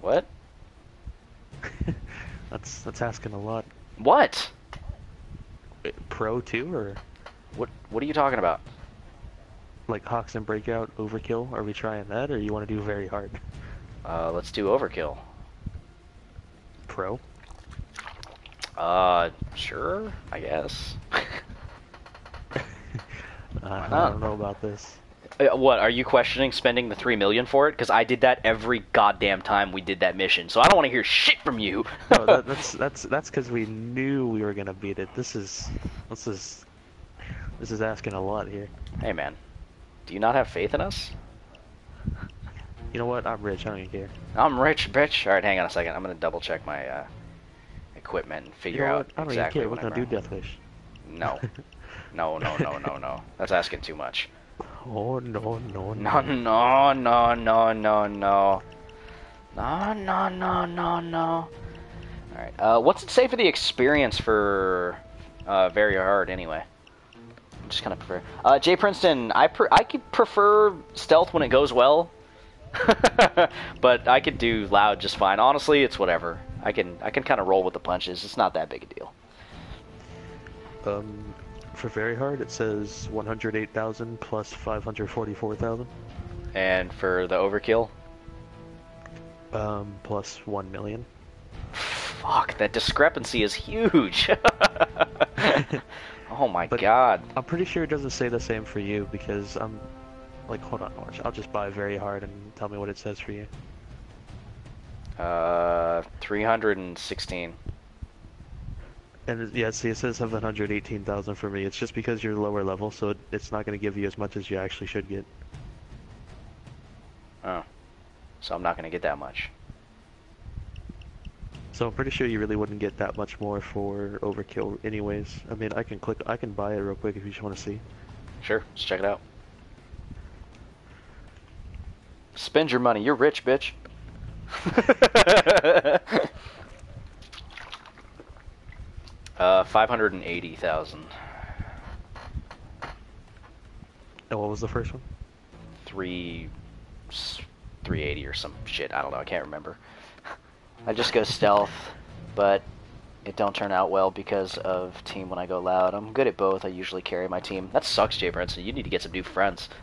What? <laughs> That's that's asking a lot. What? Pro two or What? What are you talking about? like Hoxton Breakout Overkill? Are we trying that, or you want to do very hard? Uh, let's do overkill. Pro? Uh, sure, I guess. <laughs> Uh, I don't know about this. Uh, what? Are you questioning spending the three million for it? Because I did that every goddamn time we did that mission, so I don't want to hear shit from you. No, that, <laughs> that's that's that's because we knew we were gonna beat it. This is this is this is asking a lot here. hey, man, do you not have faith in us? You know what? I'm rich. I don't even care. I'm rich, bitch. All right, hang on a second. I'm gonna double check my uh, equipment and You figure know out? I don't exactly even care. what We're gonna do. Deathwish. No, <laughs> no, no, no, no, no. That's asking too much. Oh no no No, no, no, no, no, no. No, no, no, no, no. Alright, uh, what's it say for the experience for uh, very hard anyway? I'm just kind of prefer. Uh, Jay Princeton, I pre- I could prefer stealth when it goes well, <laughs> but I could do loud just fine. Honestly, it's whatever. I can I can kind of roll with the punches. It's not that big a deal. Um, for very hard, it says 108,000 plus 544,000. And for the overkill, Um, plus 1 million. fuck, that discrepancy is huge. <laughs> <laughs> oh my But- god. I'm pretty sure it doesn't say the same for you because I'm like, hold on, watch. I'll just buy very hard and tell me what it says for you. Uh, 316. And yeah, see, it says 718,000 for me. It's just because you're lower level, so it, it's not going to give you as much as you actually should get. Oh. So I'm not gonna get that much. So I'm pretty sure you really wouldn't get that much more for overkill anyways. I mean, I can click, I can buy it real quick if you just want to see. Sure, let's check it out. Spend your money, you're rich, bitch. <laughs> uh, 580,000. And what was the first one? Three, 380 or some shit. I don't know. I can't remember. I just go stealth, but it don't turn out well because of team when I go loud. I'm good at both. I usually carry my team. That sucks, Jay Brinson. You need to get some new friends. <laughs>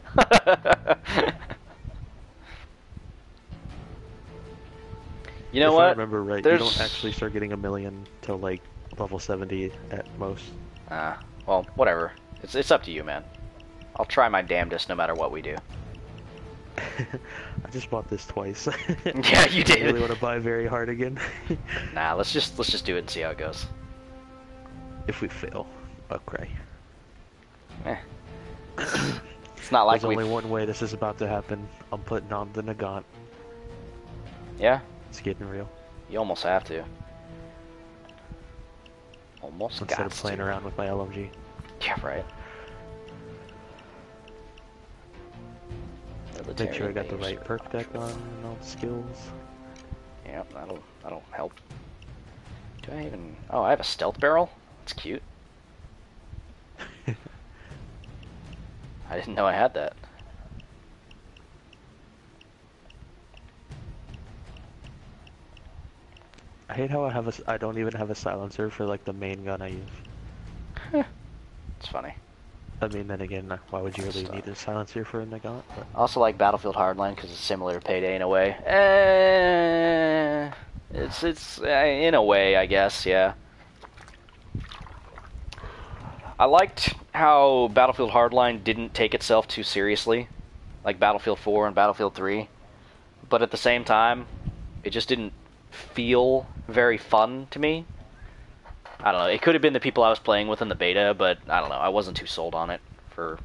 you know if what? I remember right, you don't actually start getting a million till like level 70 at most. Ah, well, whatever. It's it's up to you, man. I'll try my damnedest no matter what we do. <laughs> I just bought this twice. <laughs> <laughs> Yeah, you I did. really want to buy very hard again. Nah, let's just let's just do it and see how it goes. if we fail, okay. Eh. It's not like There's we. only one way this is about to happen. I'm putting on the Nagant. Yeah, It's getting real. you almost have to. Almost Instead got of playing to. around with my LMG. Yeah, right. Make sure I got the right perk deck on and all the skills. Yep, that'll that'll help. Do I even? Oh, I have a stealth barrel. It's cute. <laughs> I didn't know I had that. Hate how I have a. I don't even have a silencer for like the main gun I use. It's funny. I mean, then again, uh, why would you really Stuff. need a silencer for a Nagant? But I also like Battlefield Hardline because it's similar to Payday in a way. Eh, it's it's uh, in a way, I guess. Yeah. I liked how Battlefield Hardline didn't take itself too seriously, like Battlefield 4 and Battlefield 3, but at the same time, it just didn't feel very fun to me. I don't know. It could have been the people I was playing with in the beta, but I don't know. I wasn't too sold on it for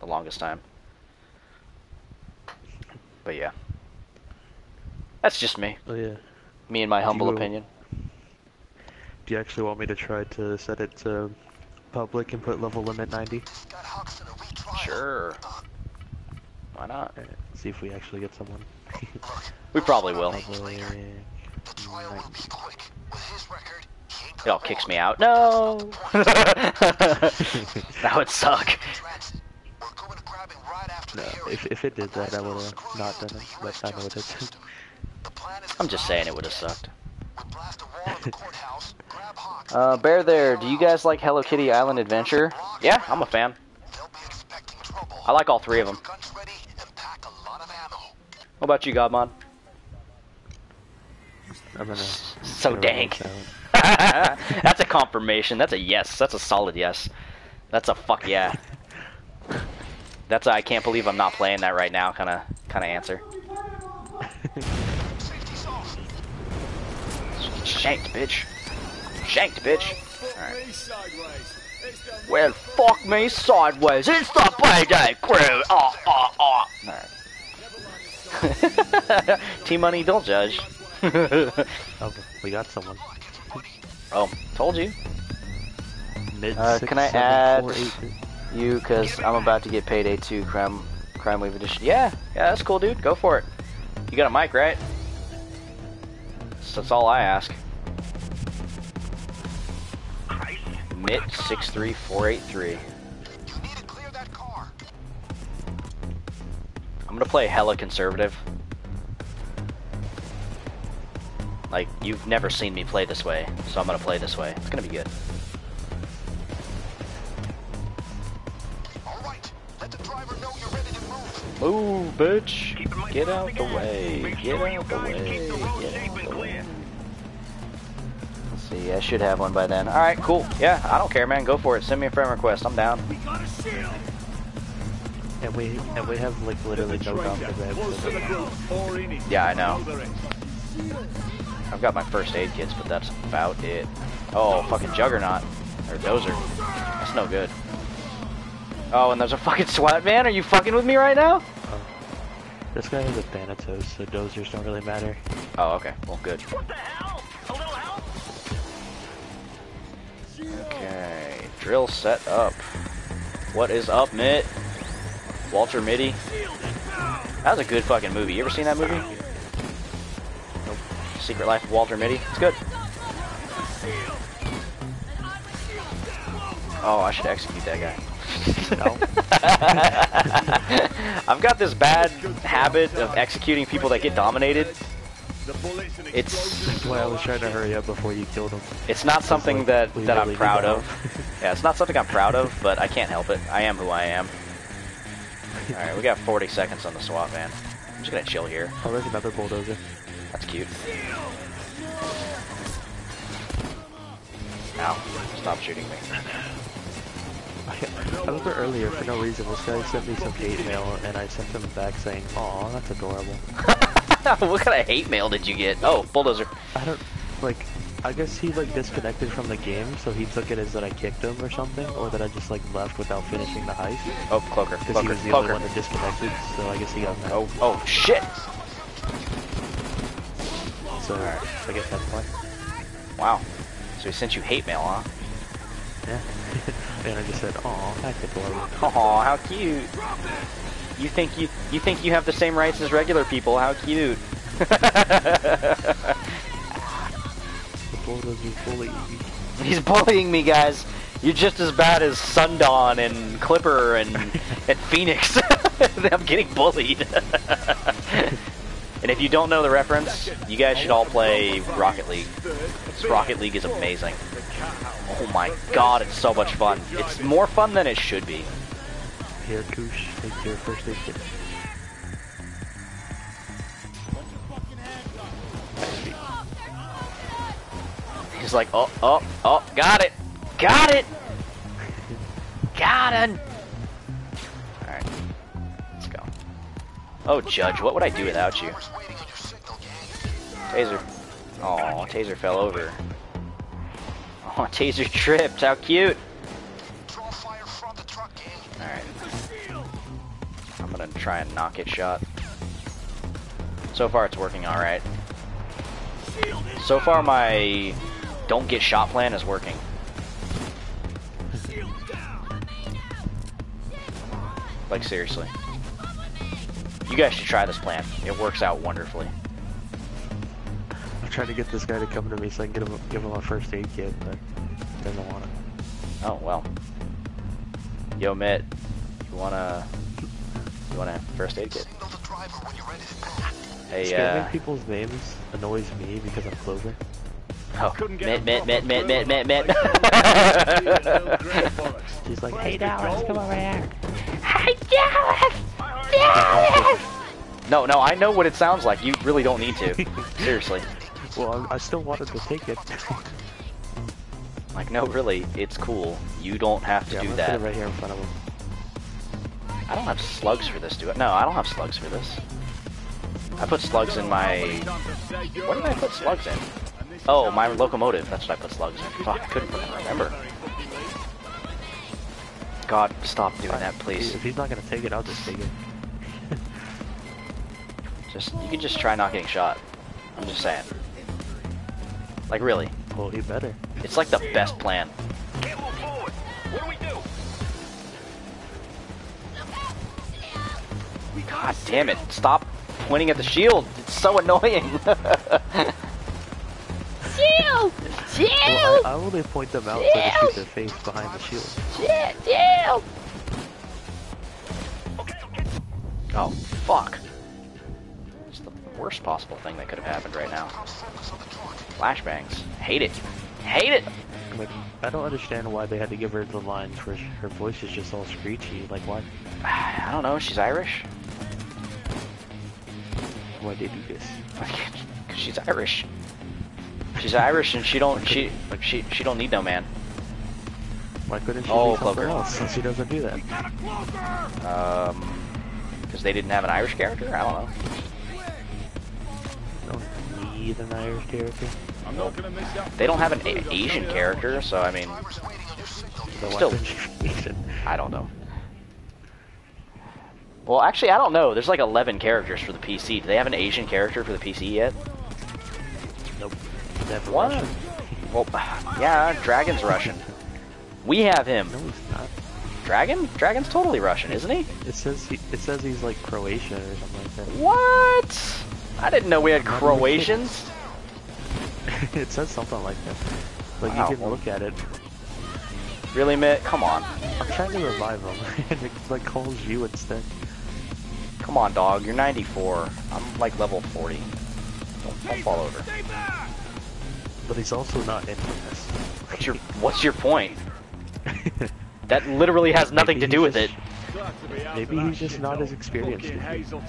the longest time. But yeah. That's just me. oh yeah. Me and my humble you- opinion. Do you actually want me to try to set it to public and put level limit 90? Got Hux in a retrial. Sure. Why not? Alright, see if we actually get someone. We probably <laughs> will. Public The trial will be quick. With his record, he ain't It all kicks me out. No! <laughs> that would suck. Transit. We're going to grab him right after No, if, if it did that, I would have Screw not you done to it, the but US I know it justice did. system. The plan is I'm just saying it would have sucked. We blast a wall in the <laughs> courthouse, grab Hox, Uh, Bear there, do you guys like Hello Kitty Island Adventure? Yeah, I'm a fan. They'll be expecting trouble. I like all three of them. Guns ready and pack a lot of ammo. What about you, Godmon? I'm gonna. So gonna dank. That's a confirmation. That's a yes. That's a solid yes. That's a fuck yeah. That's a I can't believe I'm not playing that right now kind of kind of answer. Shanked, bitch. Shanked, bitch. Alright. Well, fuck me sideways. It's the payday crew. Oh, oh, oh. Alright. T Money, don't judge. <laughs> Oh, we got someone. oh, told you. Mid Uh, six, can I seven, add- four, eight, two. You, because I'm about to get Payday 2 Crime, Crime Wave Edition. Yeah, yeah, that's cool, dude. Go for it. You got a mic, right? So that's all I ask. MIT 63483. You need to clear that car. I'm gonna play hella conservative. Like, you've never seen me play this way, so I'm gonna play this way. It's gonna be good. All right. Let the driver know you're ready to move. Move, bitch! Get out the way! Get out the way! Get out the way! Let's see, I should have one by then. Alright, cool. Yeah, I don't care, man. Go for it. Send me a friend request. I'm down. And we and we have like literally no dom to Yeah, I know. I've got my first aid kits, but that's about it. Oh, fucking Juggernaut. Or Dozer. That's no good. Oh, and there's a fucking <laughs> SWAT man? Are you fucking with me right now? This guy has a Thanatos, so dozers don't really matter. Oh, okay. Well, good. What the hell? A little help? Okay, drill set up. What is up, Mitt? Walter Mitty. That was a good fucking movie. You ever seen that movie? Secret Life of Walter Mitty. It's good. Oh, I should execute that guy. <laughs> <laughs> I've got this bad habit of executing people that get dominated. It's That's why I was trying to hurry up before you killed him. it's not something like, that that I'm proud of. <laughs> yeah, it's not something I'm proud of, but I can't help it. I am who I am. All right, we got 40 seconds on the swap van. I'm just gonna chill here. Oh, there's another bulldozer. That's cute. Ow! Stop shooting me. <laughs> I was there earlier for no reason. This guy sent me some hate mail, and I sent him back saying, "Aw, that's adorable." <laughs> what kind of hate mail did you get? Oh, bulldozer. I don't like. I guess he like disconnected from the game, so he took it as that I kicked him or something, or that I just like left without finishing the heist. Oh, cloaker, Because he was the only one that disconnected, so I guess he got mad. Oh, oh, shit! So I guess that's why. Wow. So he sent you hate mail, huh? Yeah. <laughs> and I just said, "Aw, that's <laughs> adorable." Aw, how cute. You think you you think you have the same rights as regular people? How cute. <laughs> The bulldozer bully. He's bullying me, guys. You're just as bad as Sundown and Clipper and and Phoenix. I'm getting bullied. And if you don't know the reference, you guys should all play Rocket League. Rocket League is amazing. Oh my god, it's so much fun. It's more fun than it should be. Here, Kush, take your first aid kit. He's like, oh, oh, oh, got it, got it, <laughs> got it. Oh, Judge, what would I do without you? Taser. Oh, Taser fell over. Oh, <laughs> Taser tripped. How cute. Draw fire from the truck, gang. All right. I'm gonna try and knock it shot. So far, it's working all right. So far, my don't get shot plan is working. Like seriously. You guys should try this plan. It works out wonderfully. I'm trying to get this guy to come to me so I can get him, give him a first aid kit, but he doesn't want it. Oh well. Yo, Mitt, you wanna you wanna first aid kit? Signal the driver when you're ready to go. Hey, Scamming uh, people's names annoys me because I'm Clover. Oh, Mitt, Mitt, Mitt, Mitt, Mitt, Mitt, Mitt. She's like, <laughs> hey Dallas, come over here. Hi Dallas! Dallas! No, no, I know what it sounds like. You really don't need to. <laughs> Seriously. Well, I, I still wanted to take it. <laughs> Like, no, really, it's cool. You don't have to yeah, I'm do put that. it right here in front of him. I don't have slugs for this, do I? No, I don't have slugs for this. I put slugs in my... What did I put slugs in? Oh, my locomotive. That's what I put slugs in. Fuck, I couldn't fucking remember. God, stop doing that, please. If he's not gonna take it, I'll just take it. <laughs> Just, you can just try not getting shot. I'm just saying. Like, really. Well, he better. It's like the best plan. Can't move forward. What do we do? God damn it. Stop pointing at the shield. It's so annoying. <laughs> Shield! Shield! Well, I, I only point them out so they keep their face behind the shield. Shield! oh, fuck. It's the worst possible thing that could have happened right now. Flashbangs. Hate it. Hate it! Like, I don't understand why they had to give her the lines where her voice is just all screechy. Like, why? <sighs> I don't know. She's Irish. Why did they do this? Cause she's Irish. She's Irish and she don't she she she don't need no man. Why couldn't she Oh, be something Cloaker. else since she doesn't do that? Um, because they didn't have an Irish character. I don't know. You don't need an Irish character. They don't have an a- Asian character, so I mean, So Still. couldn't she be Asian? I don't know. Well, actually, I don't know. There's like 11 characters for the PC. Do they have an Asian character for the PC yet? Nope. Never What? Russian. <laughs> Well, <sighs> yeah, Dragan's Russian. We have him. No, he's not. Dragan? Dragan's totally Russian, isn't he? It says he, it says he's like Croatian or something like that. What? I didn't know we had Not even kidding. Croatians. <laughs> it says something like that. Like Wow. you can look at it. Really, Mitt? Come on. I'm trying to revive him, <laughs> and it like calls you instead. Come on, dog. You're 94. I'm like level 40. Don't, don't fall over. But he's also not infamous. What's your What's your point? <laughs> That literally has nothing to do with it. Maybe he's just not as experienced.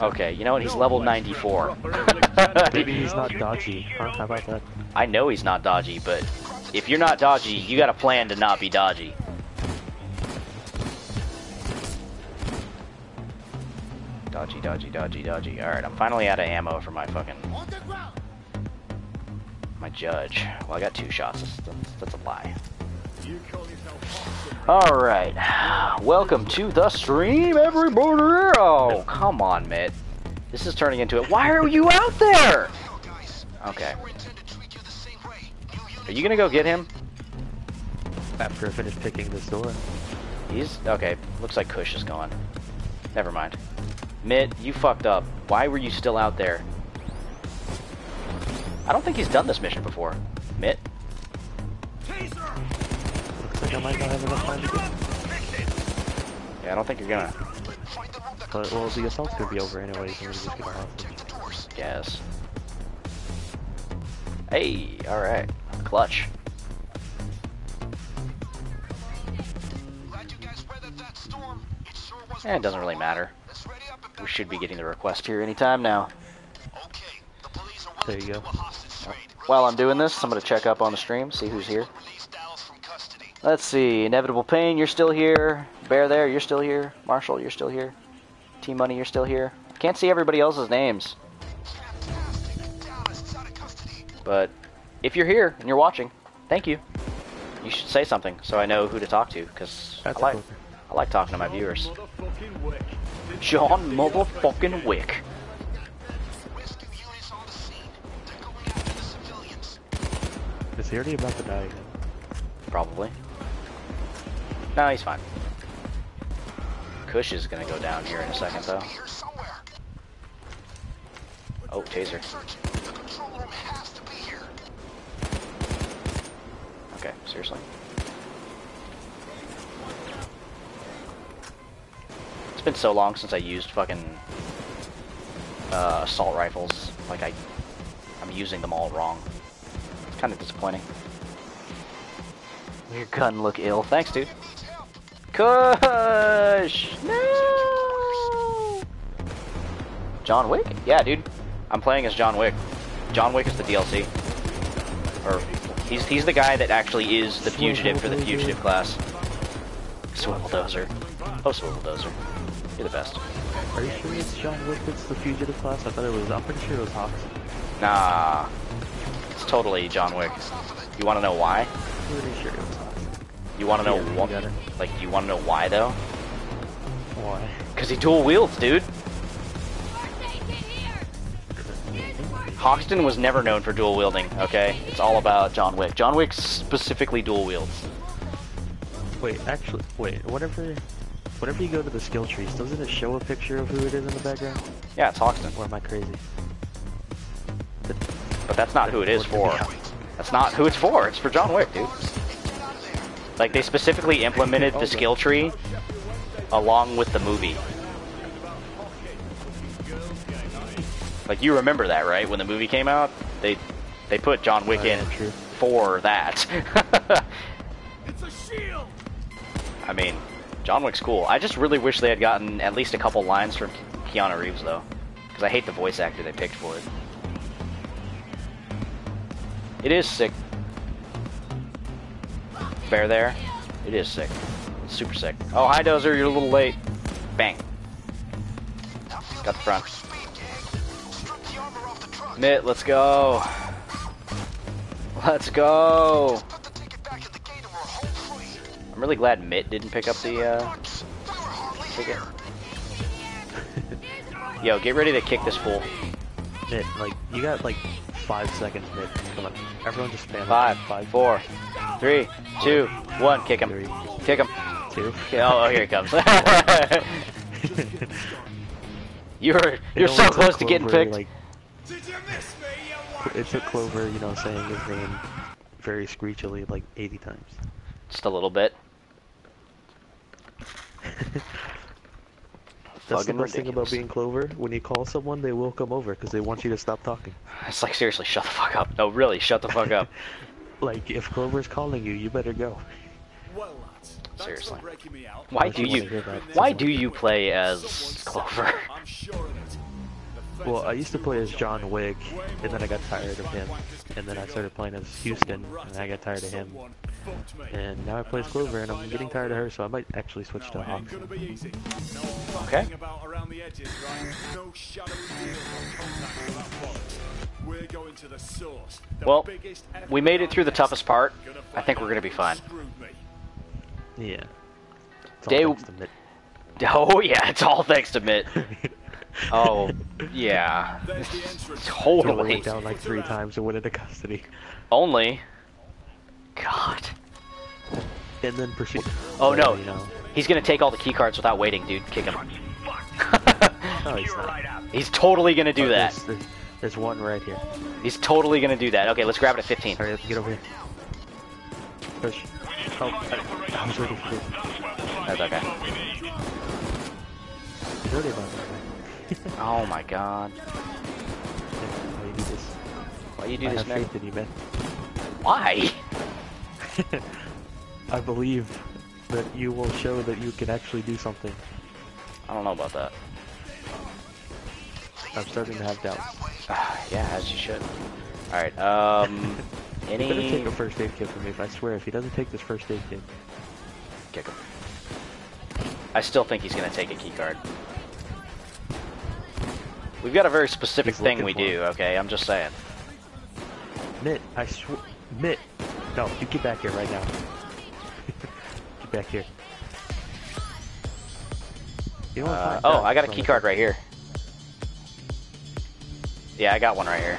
Okay, you know what? He's level 94. <laughs> Maybe he's not dodgy. Huh? How about that? I know he's not dodgy, but if you're not dodgy, you got a plan to not be dodgy. Dodgy, dodgy, dodgy, dodgy. Alright, I'm finally out of ammo for my fucking... My judge. Well, I got two shots. That's, that's, that's a lie. Alright. Welcome to the stream, everybody! Oh, come on, Mitt. This is turning into it. Why are you out there? Okay. We intend to treat you the same way. New unit Are you gonna go get him? After I finish picking this door. He's okay. Looks like Kush is gone. Never mind. Mitt, you fucked up. Why were you still out there? I don't think he's done this mission before. Mitt, Looks like I might not have enough time to get. yeah, I don't think you're gonna. Find the room that But well, the assault's gonna be over anyway, I'm gonna just get a hostage. the doors. Guess. Hey, all right, clutch. Glad you guys weathered that storm. It sure was Eh, it doesn't really matter. Let's ready up and We should be getting the request here anytime now. Okay, the police are There you go. do a hostage uh, trade. While I'm doing this, I'm gonna check up on the stream, see who's here. Release Dallas from custody. Let's see. Inevitable Pain, you're still here. Bear there, you're still here. Marshall, you're still here. Team Money, you're still here. Can't see everybody else's names. Fantastic. Dallas is out of custody. But if you're here and you're watching, thank you. You should say something so I know who to talk to, because I like. I like talking to my viewers. John motherfucking Wick. Is he already about to die? Probably. No, he's fine. Kush is gonna go down here in a second, though. Oh, taser. Okay, seriously. It's been so long since I used fucking uh, assault rifles. Like I, I'm using them all wrong. Kind of disappointing. Your gun look ill. Thanks, dude. Kush! No! John Wick? Yeah, dude. I'm playing as John Wick. John Wick is the DLC. Or he's he's the guy that actually is the fugitive for the fugitive class. Swivel dozer. Oh, swivel dozer. You're the best. Are you sure it's John Wick that's the fugitive class? I thought it was. I'm pretty sure it was Hox. Nah. Totally John Wick. You want to know why? Pretty sure it was Hox. You want to know Yeah, what? Like, you want to know why though? Why? Because he dual wields, dude. Hoxton was never known for dual wielding, okay? It's all about John Wick. John Wick specifically dual wields. Wait, actually, wait. whatever whenever you go to the skill trees, doesn't it show a picture of who it is in the background? Yeah, it's Hoxton. Or am I crazy? But that's not who it is for. That's not who it's for. It's for John Wick, dude. Like, they specifically implemented the skill tree along with the movie. Like, you remember that, right? When the movie came out, they they put John Wick Oh, in for that. It's a shield! <laughs> I mean, John Wick's cool. I just really wish they had gotten at least a couple lines from Keanu Reeves, though. Because I hate the voice actor they picked for it. It is sick. Bear there. It is sick. Super sick. Oh, hi, Dozer. You're a little late. Bang. Got the front. Mitt, let's go. Let's go. I'm really glad Mitt didn't pick up the, uh... Ticket. <laughs> Yo, get ready to kick this fool. Nick, like, you got like five seconds, Nick. Come on. Everyone just spam. Five, Five, four, three, two, one. Kick him. Three. Kick him. two. Oh, oh, here he comes. <laughs> you're you're so close to getting picked. Like, Did you miss me, you it took Clover, you know, saying his name very screechily like 80 times. Just a little bit. <laughs> That's the Fucking best thing about being Clover. When you call someone, they will come over because they want you to stop talking. It's like seriously, shut the fuck up. No, really, shut the fuck up. <laughs> Like, if Clover's calling you, you better go. Well, lads, Seriously. me out. Why do you wanna you? hear that. Why do you play as Clover? <laughs> I'm sure of it. Well, I used to play as John Wick, and then I got tired of him. And then I started playing as Houston, and I got tired of him. Someone fucked me. And now I play as Clover, and I'm getting tired of her, so I might actually switch to Now, Hawk. gonna be easy. No Okay. fucking about around the edges, right? No shadowy deals on contact for that bollocks. We're going to the source. The Well, biggest we made it through the toughest part. I think we're gonna be fine. Yeah. It's all Day- thanks to Mitt. <laughs> Oh yeah, it's all thanks to Mitt. <laughs> Oh yeah, There's the entrance. Totally totally. went down like three times and went into custody. Only. God. And then proceed. Oh no, You know, he's gonna take all the key cards without waiting, dude. Kick him. <laughs> no, he's not. <laughs> he's totally gonna do Oh, that. There's, there's, there's one right here. He's totally gonna do that. Okay, let's grab it at 15. Hurry up, get over here. Push. Oh, I, I was ready for this. That's okay. He's already about that. <laughs> Oh my god. How you do this? Why you do I this, man? you, man. Why? <laughs> <laughs> I believe that you will show that you can actually do something. I don't know about that. I'm starting to have doubts. <sighs> yeah, as you should. Alright, um... You better take a first aid kit from me. If I swear, if he doesn't take this first aid kit, Kick him. I still think he's gonna take a key card. We've got a very specific He's thing we for do, okay? I'm just saying. Mitt, I swear, Mitt, no, you get back here right now. <laughs> get back here. You? Uh, Fine, oh. I got a Run key card right here. Yeah, I got one right here.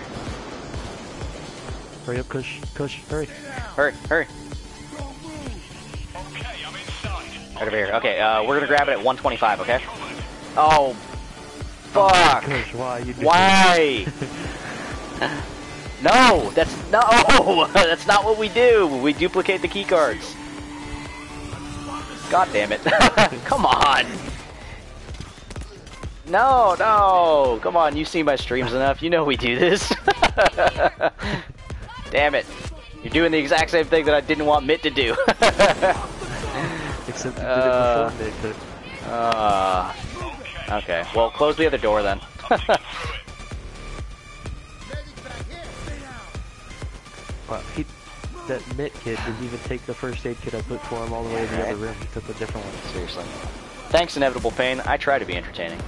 Hurry up, Kush, Kush, hurry. Hurry, hurry. Okay, I'm inside. Right over here. Okay, uh, we're gonna grab it at 125, okay? Oh, fuck. Kush, why Why? <laughs> no, that's no, <laughs> that's not what we do. We duplicate the keycards. God damn it! <laughs> Come on. No, no, come on. You've seen my streams enough. You know we do this. damn it! You're doing the exact same thing that I didn't want Mitt to do. Except you did Uh, it before Mitt, uh, okay. Well, close the other door then. <laughs> Well, he, that Mitt kid didn't even take the first aid kit I put for him all the way to the other room. He took a different one. Seriously. Thanks, Inevitable Pain. I try to be entertaining.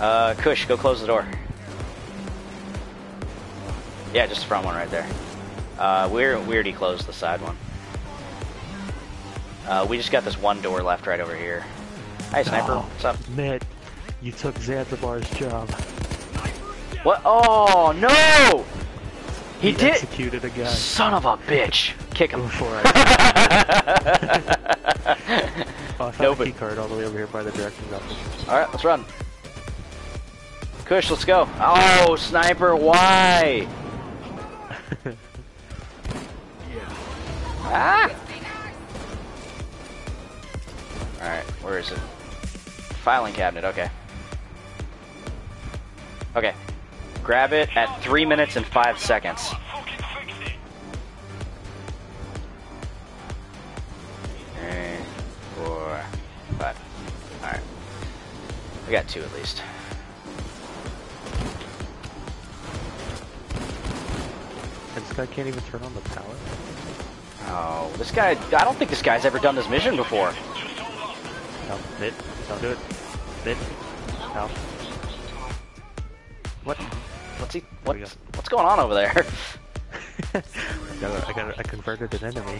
Uh, Kush, go close the door. Yeah, just the front one right there. Uh, we're, we already closed the side one. Uh, we just got this one door left right over here. Hi, Sniper. Oh, What's up? Mitt, you took Zanzibar's job. What? Oh, no! He, did! executed a guy Son of a bitch! Kick him. before I. <laughs> oh, I found No, a key card all the way over here by the directions office. Alright, let's run. Kush, let's go. Oh, Sniper, why? <laughs> Ah! Alright, where is it? Filing cabinet, okay. Okay. Grab it at 3 minutes and 5 seconds. Three, four, five. Alright. We got two at least. And this guy can't even turn on the power. Oh, this guy, I don't think this guy's ever done this mission before. No, it, don't do it. Mitt, no. What? What's he, we what's, go. what's going on over there? <laughs> <laughs> I got, I got, I converted an enemy.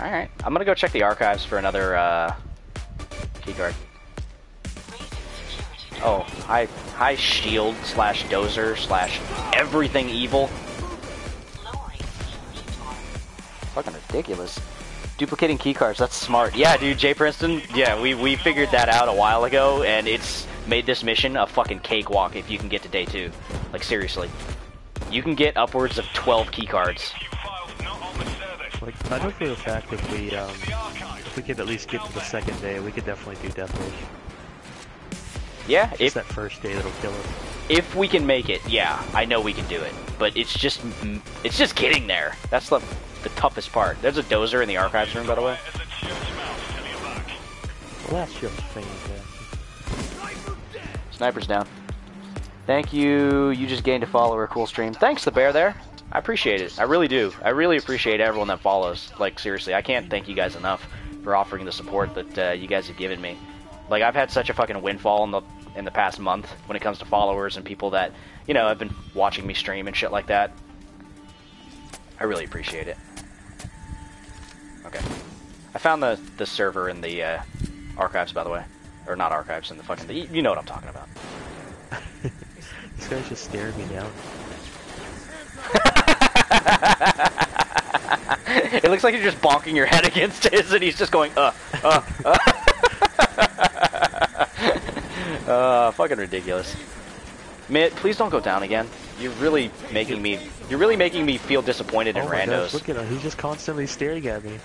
Alright, I'm gonna go check the archives for another, uh, keycard. Oh, high hi shield slash dozer slash everything evil. Fucking ridiculous. Duplicating keycards, that's smart. Yeah, dude, Jay Princeton, yeah, we, we figured that out a while ago, and it's made this mission a fucking cakewalk if you can get to day two. Like, seriously. You can get upwards of 12 keycards. Like, I know for a fact if we, um, if we could at least get to the second day, we could definitely do Death Wish. Yeah, It's if that first day that'll kill us. if we can make it, yeah, I know we can do it. But it's just it's just getting there. That's the the toughest part. There's a dozer in the archives room, by the way. As it shoots mouse, tell you back. The last ship's fantastic. Sniper's down. Thank you. You just gained a follower. Cool stream. Thanks, the bear there. I appreciate it. I really do. I really appreciate everyone that follows. Like seriously, I can't thank you guys enough for offering the support that uh, you guys have given me. Like I've had such a fucking windfall in the in the past month when it comes to followers and people that you know have been watching me stream and shit like that. I really appreciate it. Okay, I found the the server in the uh, archives, by the way, or not archives in the fucking. The, you know what I'm talking about. <laughs> This guy's just staring me down. <laughs> it looks like you're just bonking your head against <laughs> his, and he's just going, uh, uh, uh. uh fucking ridiculous. Mitt, please don't go down again. You're really making me. You're really making me feel disappointed in oh my randos. gosh, look at him. He's just constantly staring at me.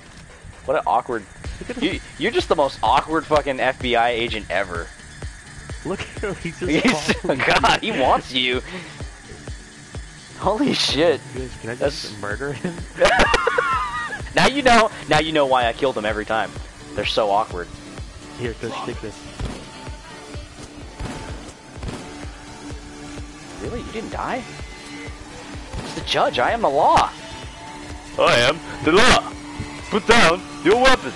What an awkward. Look at him. You, you're just the most awkward fucking FBI agent ever. Look at him. He's just He's. <laughs> God, he wants you. Holy oh shit. Can I That's- just murder him? <laughs> <laughs> Now you know. Now you know why I killed them every time. They're so awkward. Here, Kush, take this. Really? You didn't die? It's the judge. I am the law. I am the law. Put down your weapon.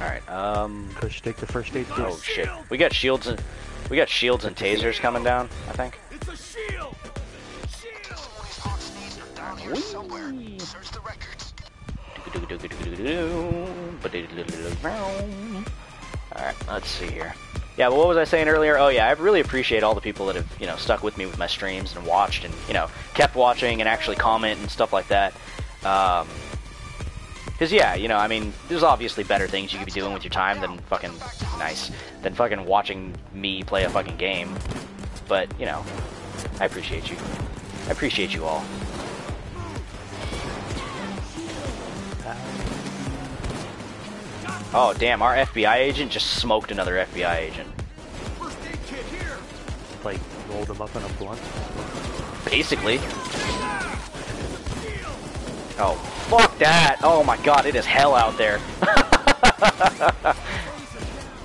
Alright, um... Kush, take the first aid kit. Oh shit. We got shields and... We got shields and tasers coming down, I think. It's a shield! Testimonies Hox needs are down here somewhere. Search the records. Alright, let's see here. Yeah, but what was I saying earlier? Oh yeah, I really appreciate all the people that have, you know, stuck with me with my streams and watched and, you know, kept watching and actually comment and stuff like that. Um, cause yeah, you know, I mean, there's obviously better things you could be doing with your time than fucking, nice, than fucking watching me play a fucking game. But, you know, I appreciate you. I appreciate you all. Oh damn, our FBI agent just smoked another FBI agent. First aid kit here! Like, rolled him up in a blunt. Basically. Oh, fuck that! Oh my god, it is hell out there. <laughs>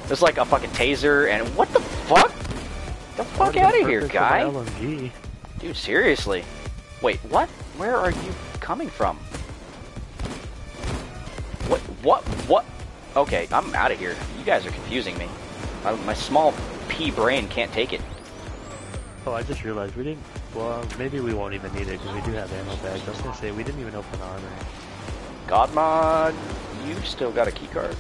There's like a fucking taser and what the fuck? Get the fuck out of here, guy. Dude, seriously. Wait, what? Where are you coming from? What? What? What? Okay, I'm out of here. You guys are confusing me. My, my small pea brain can't take it. Oh, I just realized we didn't. Well, maybe we won't even need it because we do have ammo bags. I was gonna say we didn't even open armor. God mod, you still got a key card.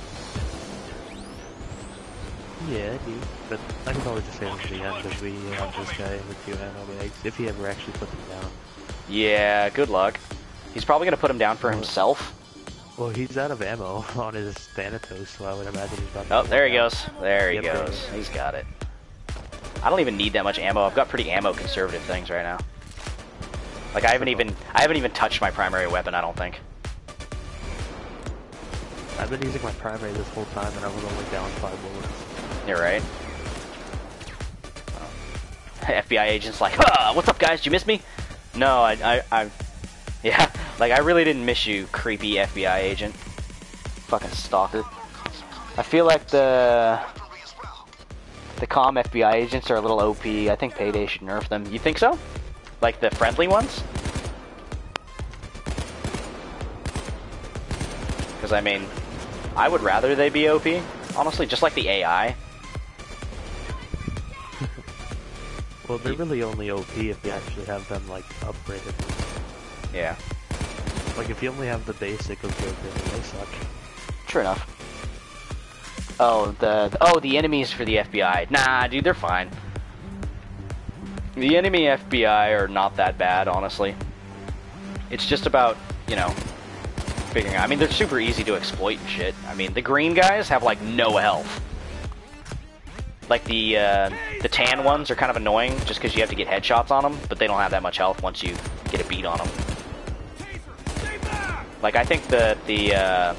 Yeah, I do. But I can probably just say them to the end if we have this guy with two ammo bags. If he ever actually puts them down. Yeah, good luck. He's probably gonna put him down for himself. Well, he's out of ammo <laughs> on his Thanatos, so I would imagine he's about to Oh, there he down. goes. There he Yep, there goes. is. He's got it. I don't even need that much ammo. I've got pretty ammo conservative things right now. Like I haven't even I haven't even touched my primary weapon. I don't think. I've been using my primary this whole time, and I was only down five bullets. You're right. <laughs> FBI agent's like, huh, what's up, guys? Did you miss me? No, I, I, I, <laughs> yeah, like I really didn't miss you, creepy FBI agent. Fucking stalker. I feel like the Weaponry as well. The calm FBI agents are a little OP. I think Payday should nerf them. You think so? Like the friendly ones? Because I mean, I would rather they be OP. Honestly, just like the AI. <laughs> Well, they're really only OP if you actually have them like upgraded. Yeah. Like if you only have the basic of broken, they suck. True enough. Oh, the oh the enemies for the FBI. Nah, dude, they're fine. The enemy FBI are not that bad, honestly. It's just about you know figuring out. I mean, they're super easy to exploit and shit. I mean, the green guys have like no health. Like the uh, the tan ones are kind of annoying just because you have to get headshots on them, but they don't have that much health once you get a beat on them. Like I think the the uh,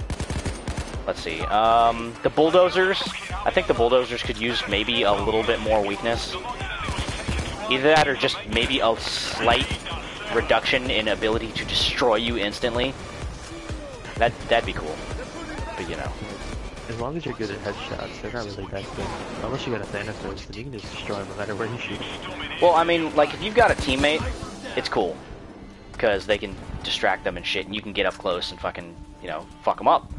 let's see. Um, the bulldozers. I think the bulldozers could use maybe a little bit more weakness. Either that or just maybe a slight reduction in ability to destroy you instantly. That that'd be cool. But you know. As long as you're good at headshots, they're not really that good. Unless you got a Thanatos, then you can just destroy them no matter where you shoot. Well, I mean, like if you've got a teammate, it's cool because they can distract them and shit, and you can get up close and fucking you know fuck them up.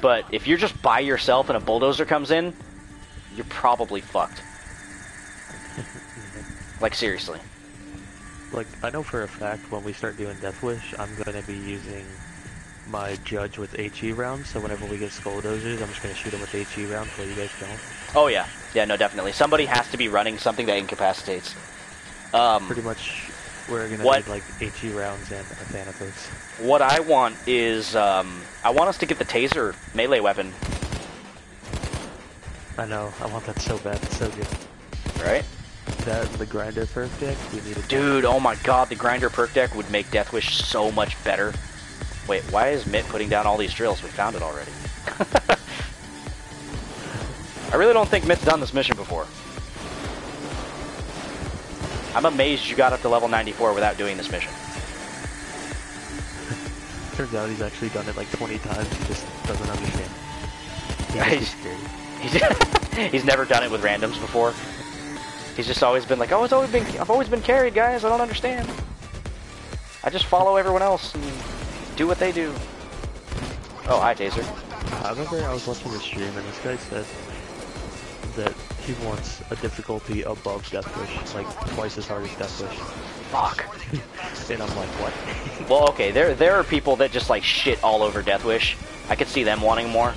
But if you're just by yourself and a bulldozer comes in, you're probably fucked. <laughs> like seriously. Like, I know for a fact when we start doing Death Wish, I'm gonna be using my Judge with HE rounds, so whenever we get Skulldozers, I'm just gonna shoot them with HE rounds while you guys don't. Oh yeah, yeah, no, definitely. Somebody has to be running something that incapacitates. Um, Pretty much, we're gonna What- need like HE rounds and a Thanatos. what I want is, um, I want us to get the taser melee weapon, I know, I want that so bad, it's so good. right? That, the Grinder perk deck, we need a Dude, oh my god, the grinder perk deck would make Death Wish so much better. Wait, why is Mitt putting down all these drills? We found it already. <laughs> I really don't think Mitt's done this mission before. I'm amazed you got up to level 94 without doing this mission. Turns out he's actually done it like 20 times, he just doesn't understand. He's Right. scared. He's, <laughs> he's never done it with randoms before. He's just always been like, oh, it's always been, I've always been carried, guys. I don't understand. I just follow everyone else and do what they do. Oh, hi, Taser. I remember I was watching the stream and this guy said that he wants a difficulty above Death Wish, like twice as hard as Death Wish. Fuck. <laughs> And I'm like, what? <laughs> Well, okay, there there are people that just like shit all over Death Wish. I could see them wanting more.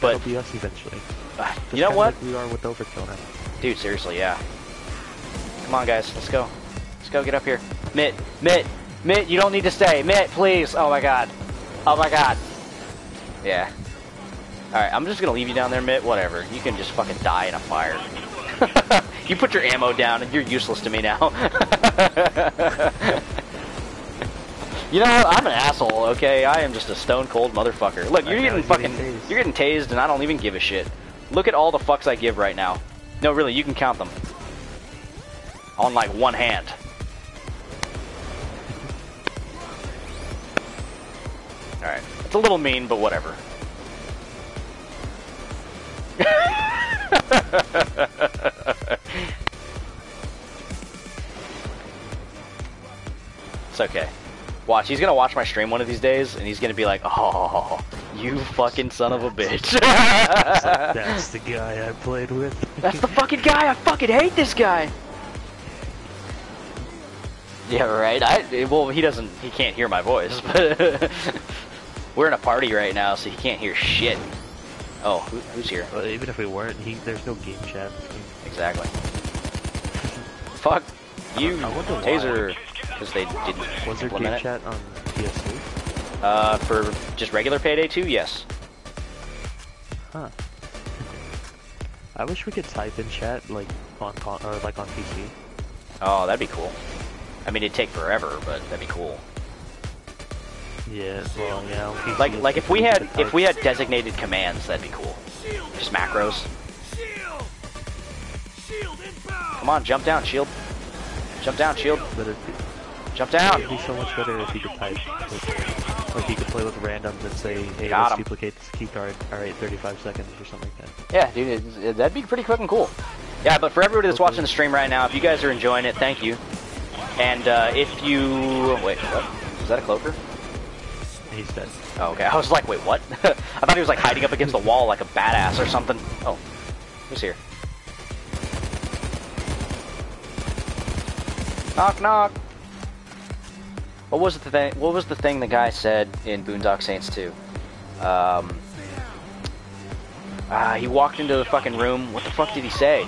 But It'll be us eventually. uh, you know what, Like we are with Overkill now. dude? Seriously, yeah. Come on, guys, let's go. Let's go. Get up here. Mitt, Mitt, Mitt. You don't need to stay. Mitt, please. Oh my god. Oh my god. Yeah. All right, I'm just gonna leave you down there, Mitt. Whatever. You can just fucking die in a fire. <laughs> you put your ammo down, and you're useless to me now. <laughs> You know what? I'm an asshole, okay? I am just a stone cold motherfucker. Look, you're getting fucking, you're getting tased, and I don't even give a shit. Look at all the fucks I give right now. No, really, you can count them on like one hand. All right, it's a little mean, but whatever. <laughs> It's okay. Watch, he's gonna watch my stream one of these days, and he's gonna be like, "Oh, you fucking son of a bitch." <laughs> That's the guy I played with. That's the fucking guy. I fucking hate this guy. Yeah, right. I well, he doesn't. He can't hear my voice, but <laughs> we're in a party right now, so he can't hear shit. Oh, who, who's here? Well, even if we weren't, he, there's no game chat. Exactly. Fuck you. Taser, because they didn't Was there game it. chat on PS2? Uh, for just regular Payday 2, yes. Huh. I wish we could type in chat like on con or like on PC. Oh, that'd be cool. I mean, it'd take forever, but that'd be cool. Yeah, well, yeah. Like, like if we had if we had designated commands, that'd be cool. Just macros. Shield! Shield inbound! Come on, jump down, shield. Jump down, shield. But it'd Jump it'd down. be so much better if you could type. Like, like you could play with randoms and say, hey, Got let's 'em. duplicate this key card. All right, 35 seconds or something like that. Yeah, dude, it's- it, that'd be pretty quick and cool. Yeah, but for everybody that's watching the stream right now, if you guys are enjoying it, thank you. And uh, if you wait, what? Is that a cloaker? Oh, okay. <laughs> I was like, wait, what? <laughs> I thought he was like hiding up against the wall like a badass or something. Oh, who's here? Knock, knock. What was the thing? What was the thing the guy said in Boondock Saints 2? Um, uh, he walked into the fucking room. What the fuck did he say?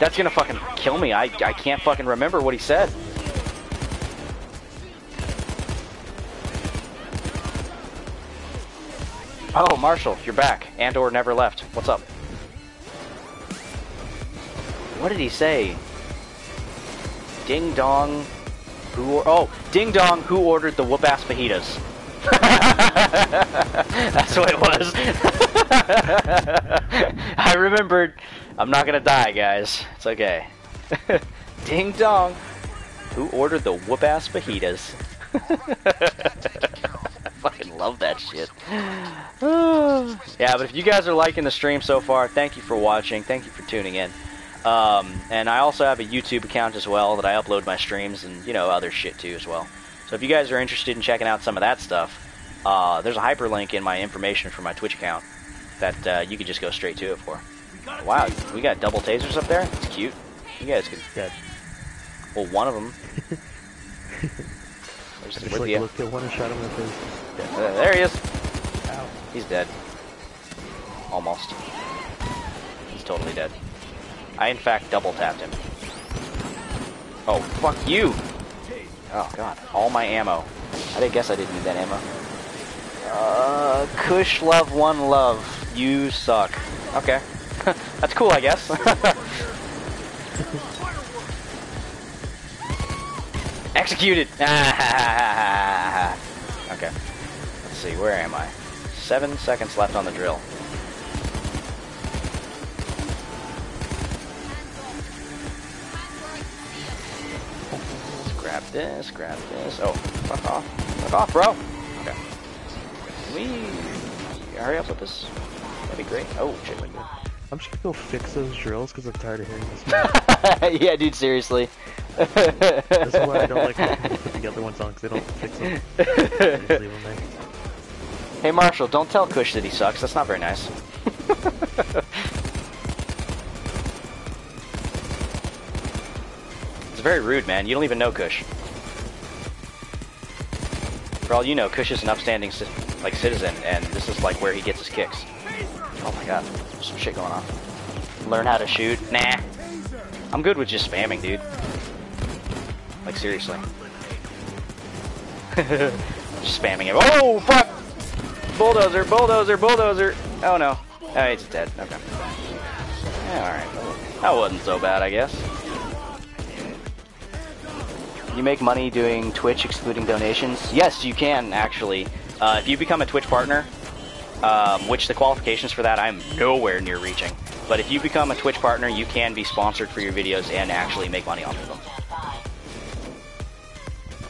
That's gonna fucking kill me. I I can't fucking remember what he said. Oh, Marshall, you're back. Andor never left. What's up? What did he say? Ding dong. Who? Oh, ding dong. Who ordered the whoop ass fajitas? <laughs> That's what it was. <laughs> I remembered. I'm not gonna die, guys. It's okay. <laughs> ding dong. Who ordered the whoop ass fajitas? <laughs> I fucking love that shit. <sighs> yeah, but if you guys are liking the stream so far, thank you for watching. Thank you for tuning in. Um, and I also have a YouTube account as well that I upload my streams and you know other shit too as well. So if you guys are interested in checking out some of that stuff, uh, there's a hyperlink in my information for my Twitch account that uh, you can just go straight to it for. Wow, we got double tasers up there. It's cute. You guys could. Yeah. Well, one of them. <laughs> Where's, I just like the- looked at one and shot him in the face. uh, there he is. He's dead. Almost. He's totally dead. I, in fact, double tapped him. Oh, fuck you! Oh, God. All my ammo. I did guess I didn't need that ammo. Uh, Kush Love One Love. You suck. Okay. That's cool, I guess. <laughs> Executed! <laughs> okay. Let's see, where am I? Seven seconds left on the drill. Let's grab this, grab this. Oh, fuck off. Fuck off, bro! Okay. We hurry up with this. That'd be great. Oh, shit. I'm just gonna go fix those drills because I'm tired of hearing this. <laughs> yeah, dude, seriously. That's why I don't like <laughs> when you put the other ones on because they don't fix them. <laughs> They just leave 'em there. Hey Marshall, don't tell Kush that he sucks. That's not very nice. it's very rude, man. You don't even know Kush. For all you know, Kush is an upstanding like citizen, and this is like where he gets his kicks. Oh my god, some shit going on. Learn how to shoot? Nah. I'm good with just spamming, dude. Like seriously. <laughs> just spamming it. Oh fuck! Bulldozer, bulldozer, bulldozer. Oh no. Oh, he's dead. Okay. Yeah, alright. That wasn't so bad, I guess. You make money doing Twitch excluding donations? Yes, you can, actually. Uh, if you become a Twitch partner, um, which the qualifications for that I'm nowhere near reaching. But if you become a Twitch partner, you can be sponsored for your videos and actually make money off of them.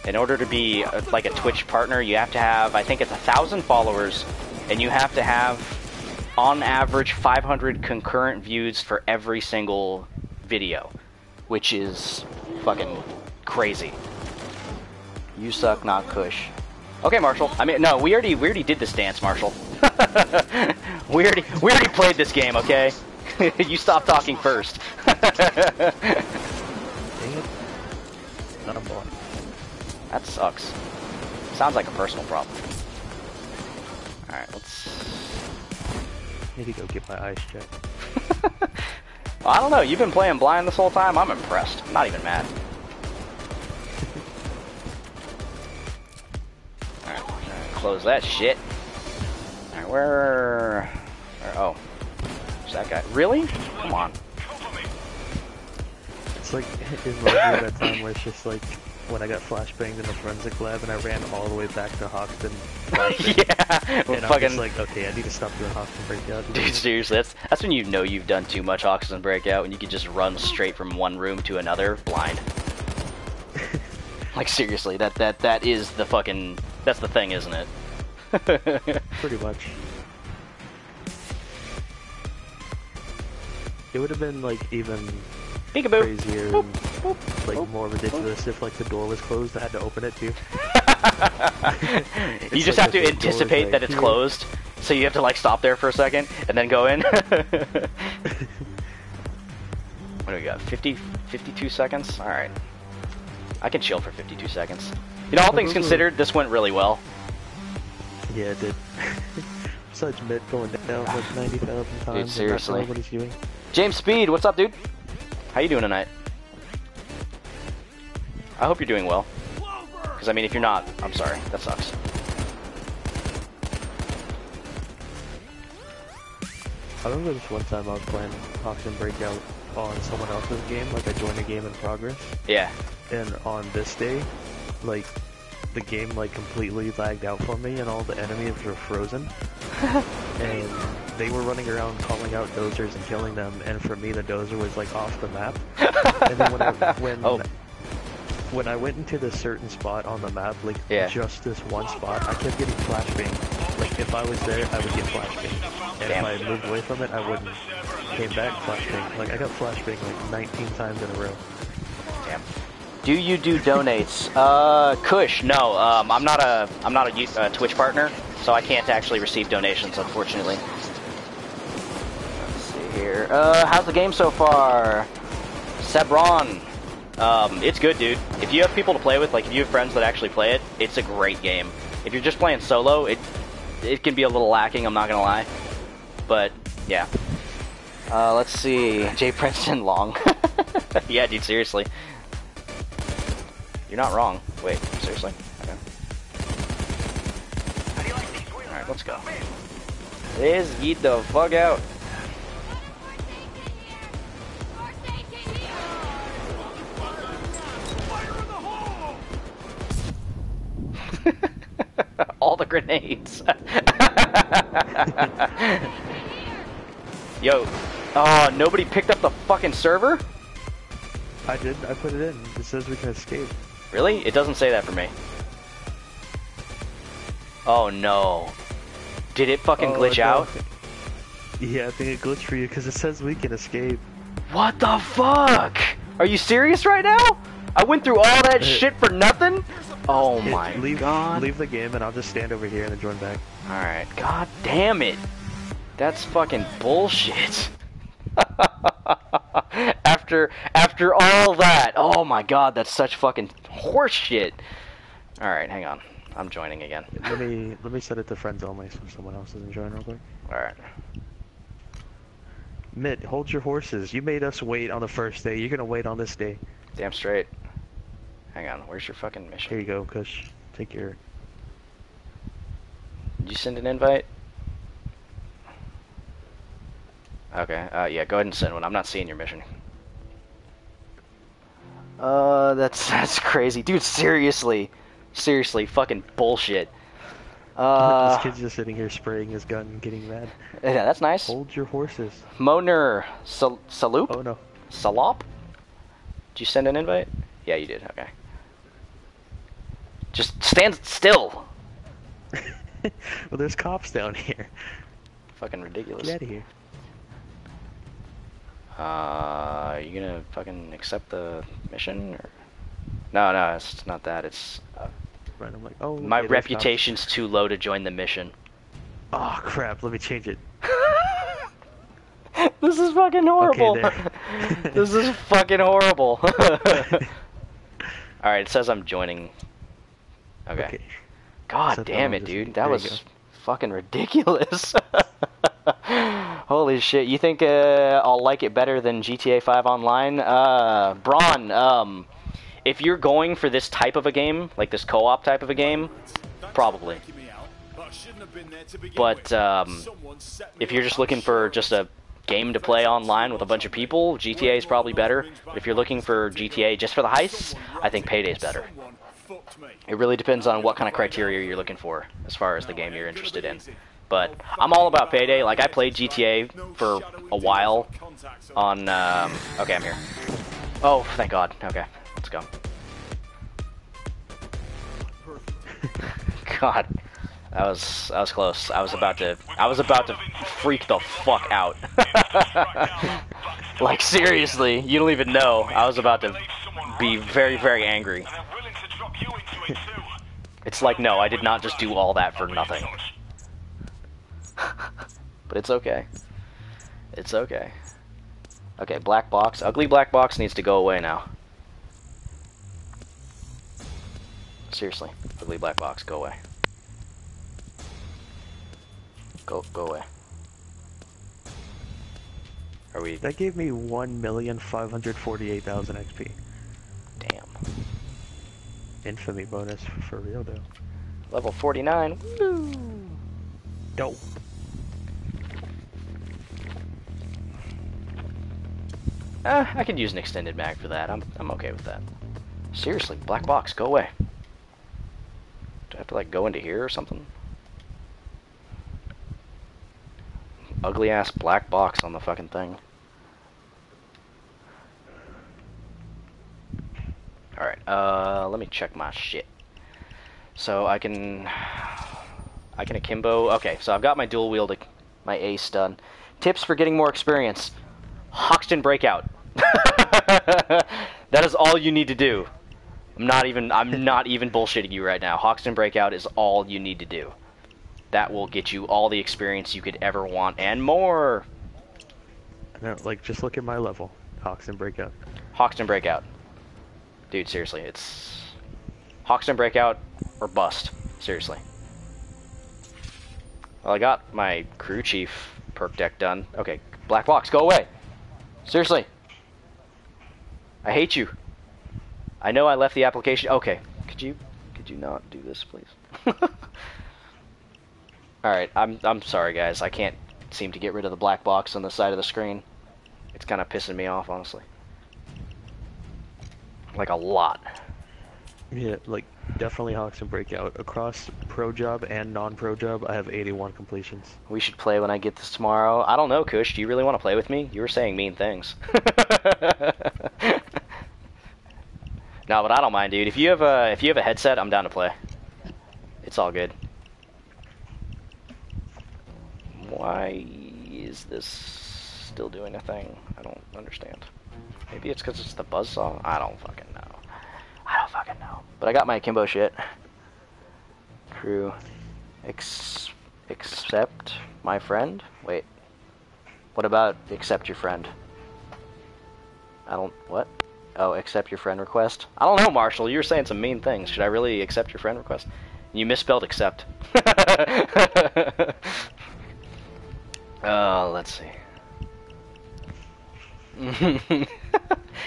In order to be uh, like a Twitch partner, you have to have, I think it's a thousand followers, and you have to have, on average, 500 concurrent views for every single video, which is fucking crazy. You suck, not Kush. Okay, Marshall. I mean, no, we already we already did this dance, Marshall. <laughs> we already we already played this game. Okay, <laughs> you stop talking first. Dang <laughs> it. Not a ball. That sucks. Sounds like a personal problem. Alright, let's... Need to go get my eyes checked. I don't know, you've been playing blind this whole time? I'm impressed. I'm not even mad. Close that shit. Alright, where... where... Oh. There's that guy. Really? Come on. It's like, it reminds me of that time where it's just like, when I got flashbanged in the forensic lab and I ran all the way back to Hoxton. <laughs> yeah! And I'm fucking... just like, okay, I need to stop doing Hoxton breakout. <laughs> Dude, seriously, that's that's when you know you've done too much Hoxton breakout and you can just run straight from one room to another blind. <laughs> like seriously, that that that is the fucking that's the thing, isn't it? <laughs> Pretty much. It would have been like even Peekaboo. crazier and like more ridiculous if like the door was closed. I had to open it too. <laughs> you just like have to if the door is anticipate right that it's closed, so you have to like stop there for a second and then go in. <laughs> what do we got? 50, 52 seconds? Alright. I can chill for 52 seconds. You know, all things considered, this went really well. Yeah, it did. <laughs> Besides Mitt going down like <sighs> 90,000 times. and seriously. Not nobody's viewing. James Speed, what's up, dude? How you doing tonight? I hope you're doing well. Because, I mean, if you're not, I'm sorry. That sucks. I remember this one time I was playing Hoxton Breakout on someone else's game, like I joined a game in progress, Yeah. and on this day, like the game like completely lagged out for me, and all the enemies were frozen, <laughs> and they were running around calling out dozers and killing them, and for me the dozer was like off the map. and then when I, <laughs> when Oh. when I went into this certain spot on the map, like Yeah. just this one spot, I kept getting flashbang. Like if I was there, I would get flashbang, and Damn. if I moved away from it, I wouldn't. Came back flashbang. Like I got flashbang like 19 times in a row. Damn. Do you do donates? Uh, Kush, no. Um, I'm not a I'm not a uh, Twitch partner, so I can't actually receive donations, unfortunately. Let's see here. Uh, how's the game so far? Sebron. Um, it's good, dude. If you have people to play with, like if you have friends that actually play it, it's a great game. If you're just playing solo, it it can be a little lacking. I'm not gonna lie, but yeah. Uh, let's see. Jay Princeton long. <laughs> yeah, dude. Seriously. You're not wrong. Wait, seriously? Okay. Alright, let's go. Let's get the fuck out. <laughs> <laughs> All the grenades. <laughs> Yo, oh, nobody picked up the fucking server? I did. I put it in. It says we can escape. Really? It doesn't say that for me. Oh no. Did it fucking Oh, glitch no. out? Yeah, I think it glitched for you because it says we can escape. What the fuck? Are you serious right now? I went through all that shit for nothing? Oh Hit- my leave, god. Leave the game and I'll just stand over here and then join back. Alright, god damn it. That's fucking bullshit. <laughs> after after all that. Oh my god, that's such fucking horseshit. Alright, hang on. I'm joining again. Let me let me set it to friends only so someone else doesn't join real quick. Alright. Mitt, hold your horses. You made us wait on the first day. You're gonna wait on this day. Damn straight. Hang on, where's your fucking mission? Here you go, Kush. Take your. Did you send an invite? Okay, uh, yeah, go ahead and send one. I'm not seeing your mission. Uh, that's <laughs> that's crazy, dude. Seriously, seriously, fucking bullshit. <laughs> Uh, this kid's just sitting here spraying his gun and getting mad. yeah, that's nice. Hold your horses. Moner Sal- Saloop Oh no. Salop. Did you send an invite? Yeah, you did. Okay. Just stand still. <laughs> well, there's cops down here. Fucking ridiculous. Get out of here. Uh, are you gonna fucking accept the mission? Or... No, no, it's not that. It's uh, Right, I'm like, oh. my there's cops. reputation's too low to join the mission. Oh crap! Let me change it. <laughs> <laughs> this is fucking horrible. <laughs> there. this is fucking horrible. All right, it says I'm joining. Okay. Okay. God Set that damn it, just- dude. That was fucking ridiculous. <laughs> Holy shit. You think uh, I'll like it better than GTA 5 Online? Uh, Braun, um, if you're going for this type of a game, like this co-op type of a game, probably. But um, if you're just looking for just a game to play online with a bunch of people, GTA is probably better. But if you're looking for GTA just for the heists, I think Payday is better. It really depends on what kind of criteria you're looking for as far as the game you're interested in. But I'm all about Payday. Like I played GTA for a while on. Um, okay, I'm here. Oh, thank God. Okay, let's go. <laughs> God, that was that was close. I was about to I was about to freak the fuck out. <laughs> like seriously, you don't even know. I was about to be very very angry. <laughs> It's like no, I did not just do all that for nothing. <laughs> but it's okay. It's okay. Okay, black box. Ugly black box needs to go away now. Seriously, ugly black box, go away. Go, go away. Are we? That gave me one million five hundred forty-eight thousand XP. Damn. Infamy bonus for real though. Level 49. Woo! Dope. Eh, I could use an extended mag for that. I'm I'm okay with that. Seriously, black box, go away. Do I have to like go into here or something? Ugly ass black box on the fucking thing. Alright, uh, let me check my shit. So I can, I can akimbo. Okay, so I've got my dual wield, my ace done. Tips for getting more experience: Hoxton breakout. <laughs> that is all you need to do. I'm not even, I'm not even bullshitting you right now. Hoxton breakout is all you need to do. That will get you all the experience you could ever want and more. No, like just look at my level. Hoxton breakout. Hoxton breakout. Dude, seriously, it's Hoxton breakout or bust. Seriously. Well, I got my crew chief perk deck done. Okay, black box, go away. Seriously. I hate you. I know I left the application. Okay, could you could you not do this, please? <laughs> All right, I'm I'm sorry, guys. I can't seem to get rid of the black box on the side of the screen. It's kind of pissing me off, honestly. Like a lot. Yeah, like definitely Hoxton breakout. Across pro job and non pro job, I have 81 completions. We should play when I get this tomorrow. I don't know, Kush. Do you really want to play with me? You were saying mean things. <laughs> no, but I don't mind, dude. If you have a if you have a headset, I'm down to play. It's all good. Why is this still doing a thing? I don't understand. Maybe it's because it's the buzzsaw? I don't fucking know. I don't fucking know. But I got my akimbo shit. Crew. Ex accept my friend? Wait. What about accept your friend? I don't. What? Oh, accept your friend request? I don't know, Marshall. You were saying some mean things. Should I really accept your friend request? You misspelled accept. <laughs> Oh, let's see. <laughs>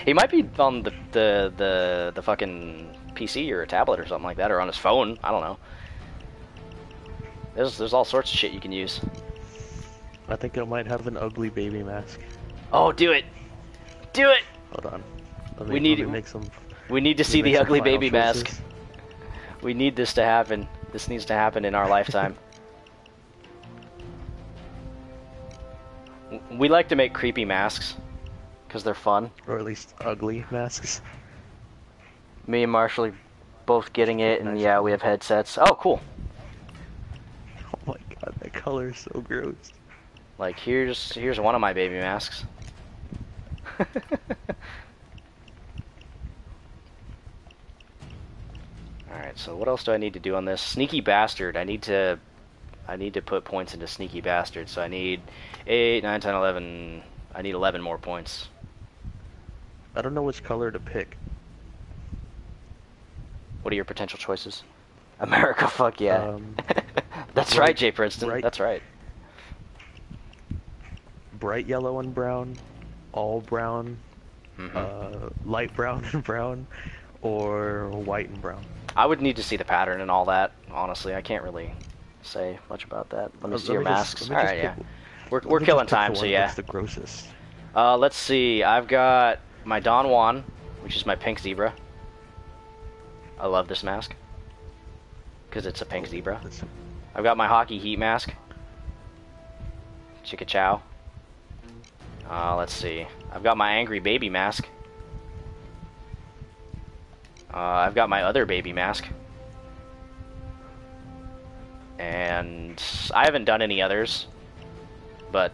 he might be on the, the the the fucking PC or a tablet or something like that, or on his phone. I don't know. There's there's all sorts of shit you can use. I think I might have an ugly baby mask. Oh, do it, do it. Hold on. Let me, We need- me make some. We need to see the ugly baby mask. We need this to happen. This needs to happen in our lifetime. We like to make creepy masks because they're fun. Or at least ugly masks. Me and Marshall are both getting it, and Nice. yeah, we have headsets. Oh, cool. Oh my god, that color is so gross. Like here's here's one of my baby masks. <laughs> Alright, so what else do I need to do on this? Sneaky bastard. I need to I need to put points into sneaky bastard, so I need 8, 9, 10, 11 I need 11 more points. I don't know which color to pick. What are your potential choices? America, <laughs> fuck yeah. Um, <laughs> That's right- right, Jay Princeton. right- That's right. bright yellow and brown, all brown, Mhm. uh, light brown <laughs> and brown, or white and brown. I would need to see the pattern and all that. Honestly, I can't really say much about that. Let me Uh, see let your me just- masks. me all just right, yeah. We're we're killing time, so yeah. That's the grossest. Uh, let's see. I've got my Don Juan, which is my pink zebra. I love this mask because it's a pink zebra. I've got my hockey heat mask. Chicka chow. Uh, let's see. I've got my angry baby mask. Uh, I've got my other baby mask. And I haven't done any others, but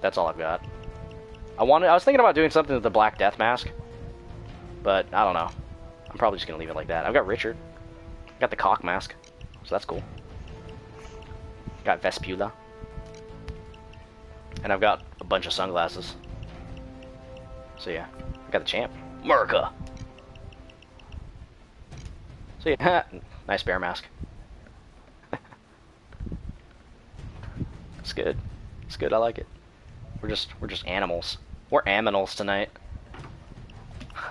that's all I've got. I wanted. I was thinking about doing something with the Black Death mask, but I don't know. I'm probably just gonna leave it like that. I've got Richard. Got the cock mask, so that's cool. Got Vespula. And I've got a bunch of sunglasses. So yeah, I got the champ. America. So yeah, <laughs> nice bear mask. It's good. It's good. I like it. We're just we're just animals. We're aminals tonight. <laughs>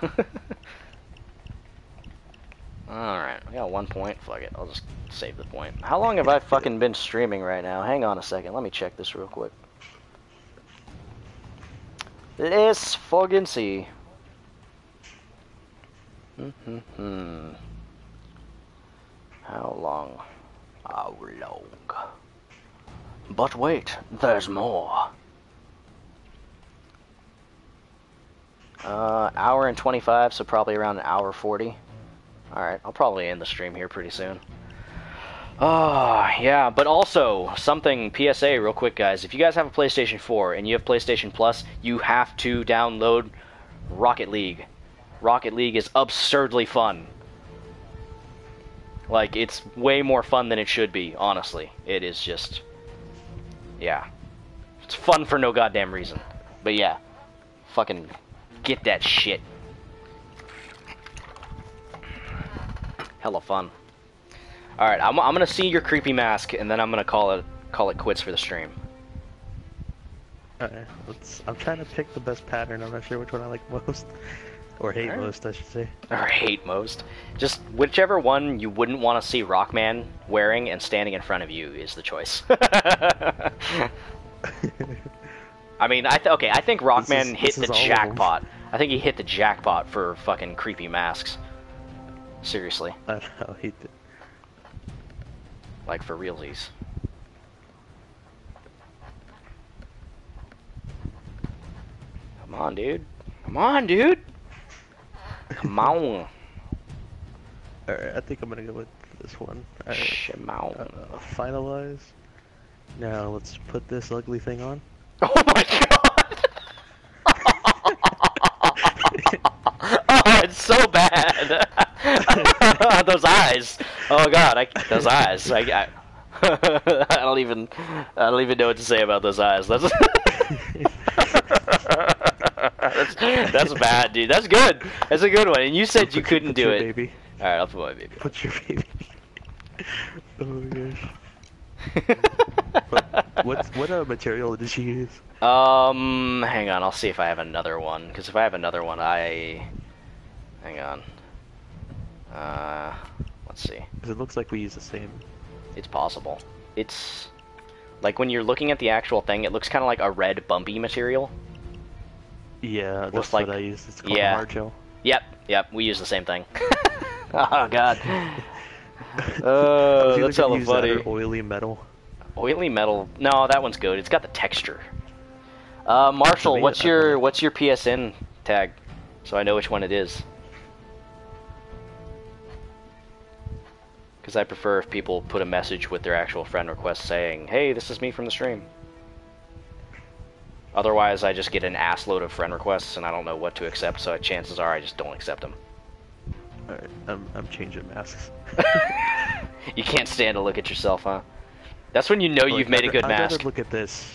Alright, I got one point. Fuck it. I'll just save the point. How long have I fucking been streaming right now? Hang on a second. Let me check this real quick. Let's fucking see. Hmm. How long? How long? But wait, there's more. Uh, hour and 25, so probably around an hour 40. Alright, I'll probably end the stream here pretty soon. Oh, yeah, but also, something PSA real quick, guys. If you guys have a PlayStation 4 and you have PlayStation Plus, you have to download Rocket League. Rocket League is absurdly fun. Like, it's way more fun than it should be, honestly. It is just. Yeah. It's fun for no goddamn reason. But yeah. Fucking get that shit. Hella fun. Alright, I'm, I'm gonna see your creepy mask and then I'm gonna call it call it quits for the stream. Alright, let's. I'm trying to pick the best pattern. I'm not sure which one I like most, or hate Alright. most, I should say. Or hate most. Just whichever one you wouldn't want to see Rockman wearing and standing in front of you is the choice. <laughs> I mean, I th- okay. I think Rockman is- hit the is all of 'em. jackpot. I think he hit the jackpot for fucking creepy masks. Seriously, <laughs> I know. He did. like for realsies. Come on, dude. Come on, dude. Come on. <laughs> Alright, I think I'm gonna go with this one. Alright. Come Uh, finalize. Now let's put this ugly thing on. <laughs> Oh my god! <laughs> oh, it's so bad. those eyes. Oh god, I, those eyes. I, I, I don't even. I don't even know what to say about those eyes. That's. That's, that's bad, dude. That's good. That's a good one. And you said you Put your- couldn't put do your it. Baby. All right, I'll put my baby. Put your baby. <laughs> oh my gosh. <laughs> What, what's, what uh, material did she use? Um, hang on. I'll see if I have another one. Because if I have another one, I. Hang on. Uh, let's see. Because it looks like we use the same. It's possible. It's like when you're looking at the actual thing, it looks kind of like a red bumpy material. Yeah, that's like- what I use. It's called yeah. hard gel. Yep, yep. We use the same thing. <laughs> <laughs> oh god. Oh, <laughs> Uh, was either that's hella use that funny. oily metal. Oily metal. No, that one's good. It's got the texture. Uh, Marshall, what's your don't what's your PSN tag, so I know which one it is. Because I prefer if people put a message with their actual friend request saying, "Hey, this is me from the stream." Otherwise, I just get an ass load of friend requests and I don't know what to accept. So chances are I just don't accept them. Alright, I'm, I'm changing masks. <laughs> You can't stand to look at yourself, huh? That's when you know Like, you've made a good I'd mask. look at this.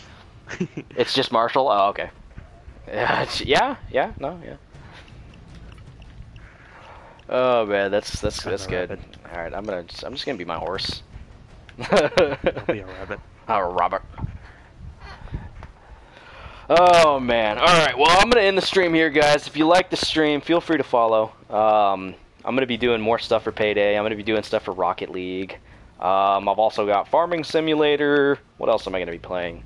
<laughs> It's just Marshall. Oh, okay. Yeah, <laughs> yeah, yeah, no, yeah. Oh man, that's that's I'm that's good. rabbit. All right, I'm gonna just, I'm just gonna be my horse. I'll be a rabbit. Oh, Robert. Oh man. All right. Well, I'm gonna end the stream here, guys. If you like the stream, feel free to follow. Um, I'm gonna be doing more stuff for Payday. I'm gonna be doing stuff for Rocket League. Um, I've also got Farming Simulator. What else am I gonna be playing?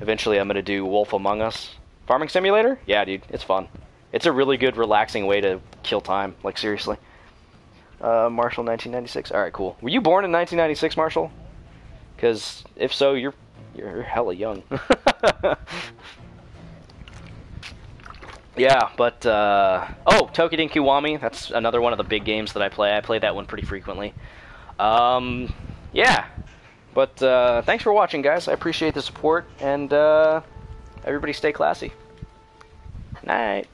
Eventually, I'm gonna do Wolf Among Us. Farming Simulator? Yeah, dude, it's fun. It's a really good, relaxing way to kill time. Like seriously. Uh, Marshall, 1996. All right, cool. Were you born in 1996, Marshall? Because if so, you're you're hella young. <laughs> yeah, but uh, oh, Toukiden Kiwami. That's another one of the big games that I play. I play that one pretty frequently. Um, yeah, but uh, thanks for watching, guys. I appreciate the support, and uh, everybody stay classy. Night.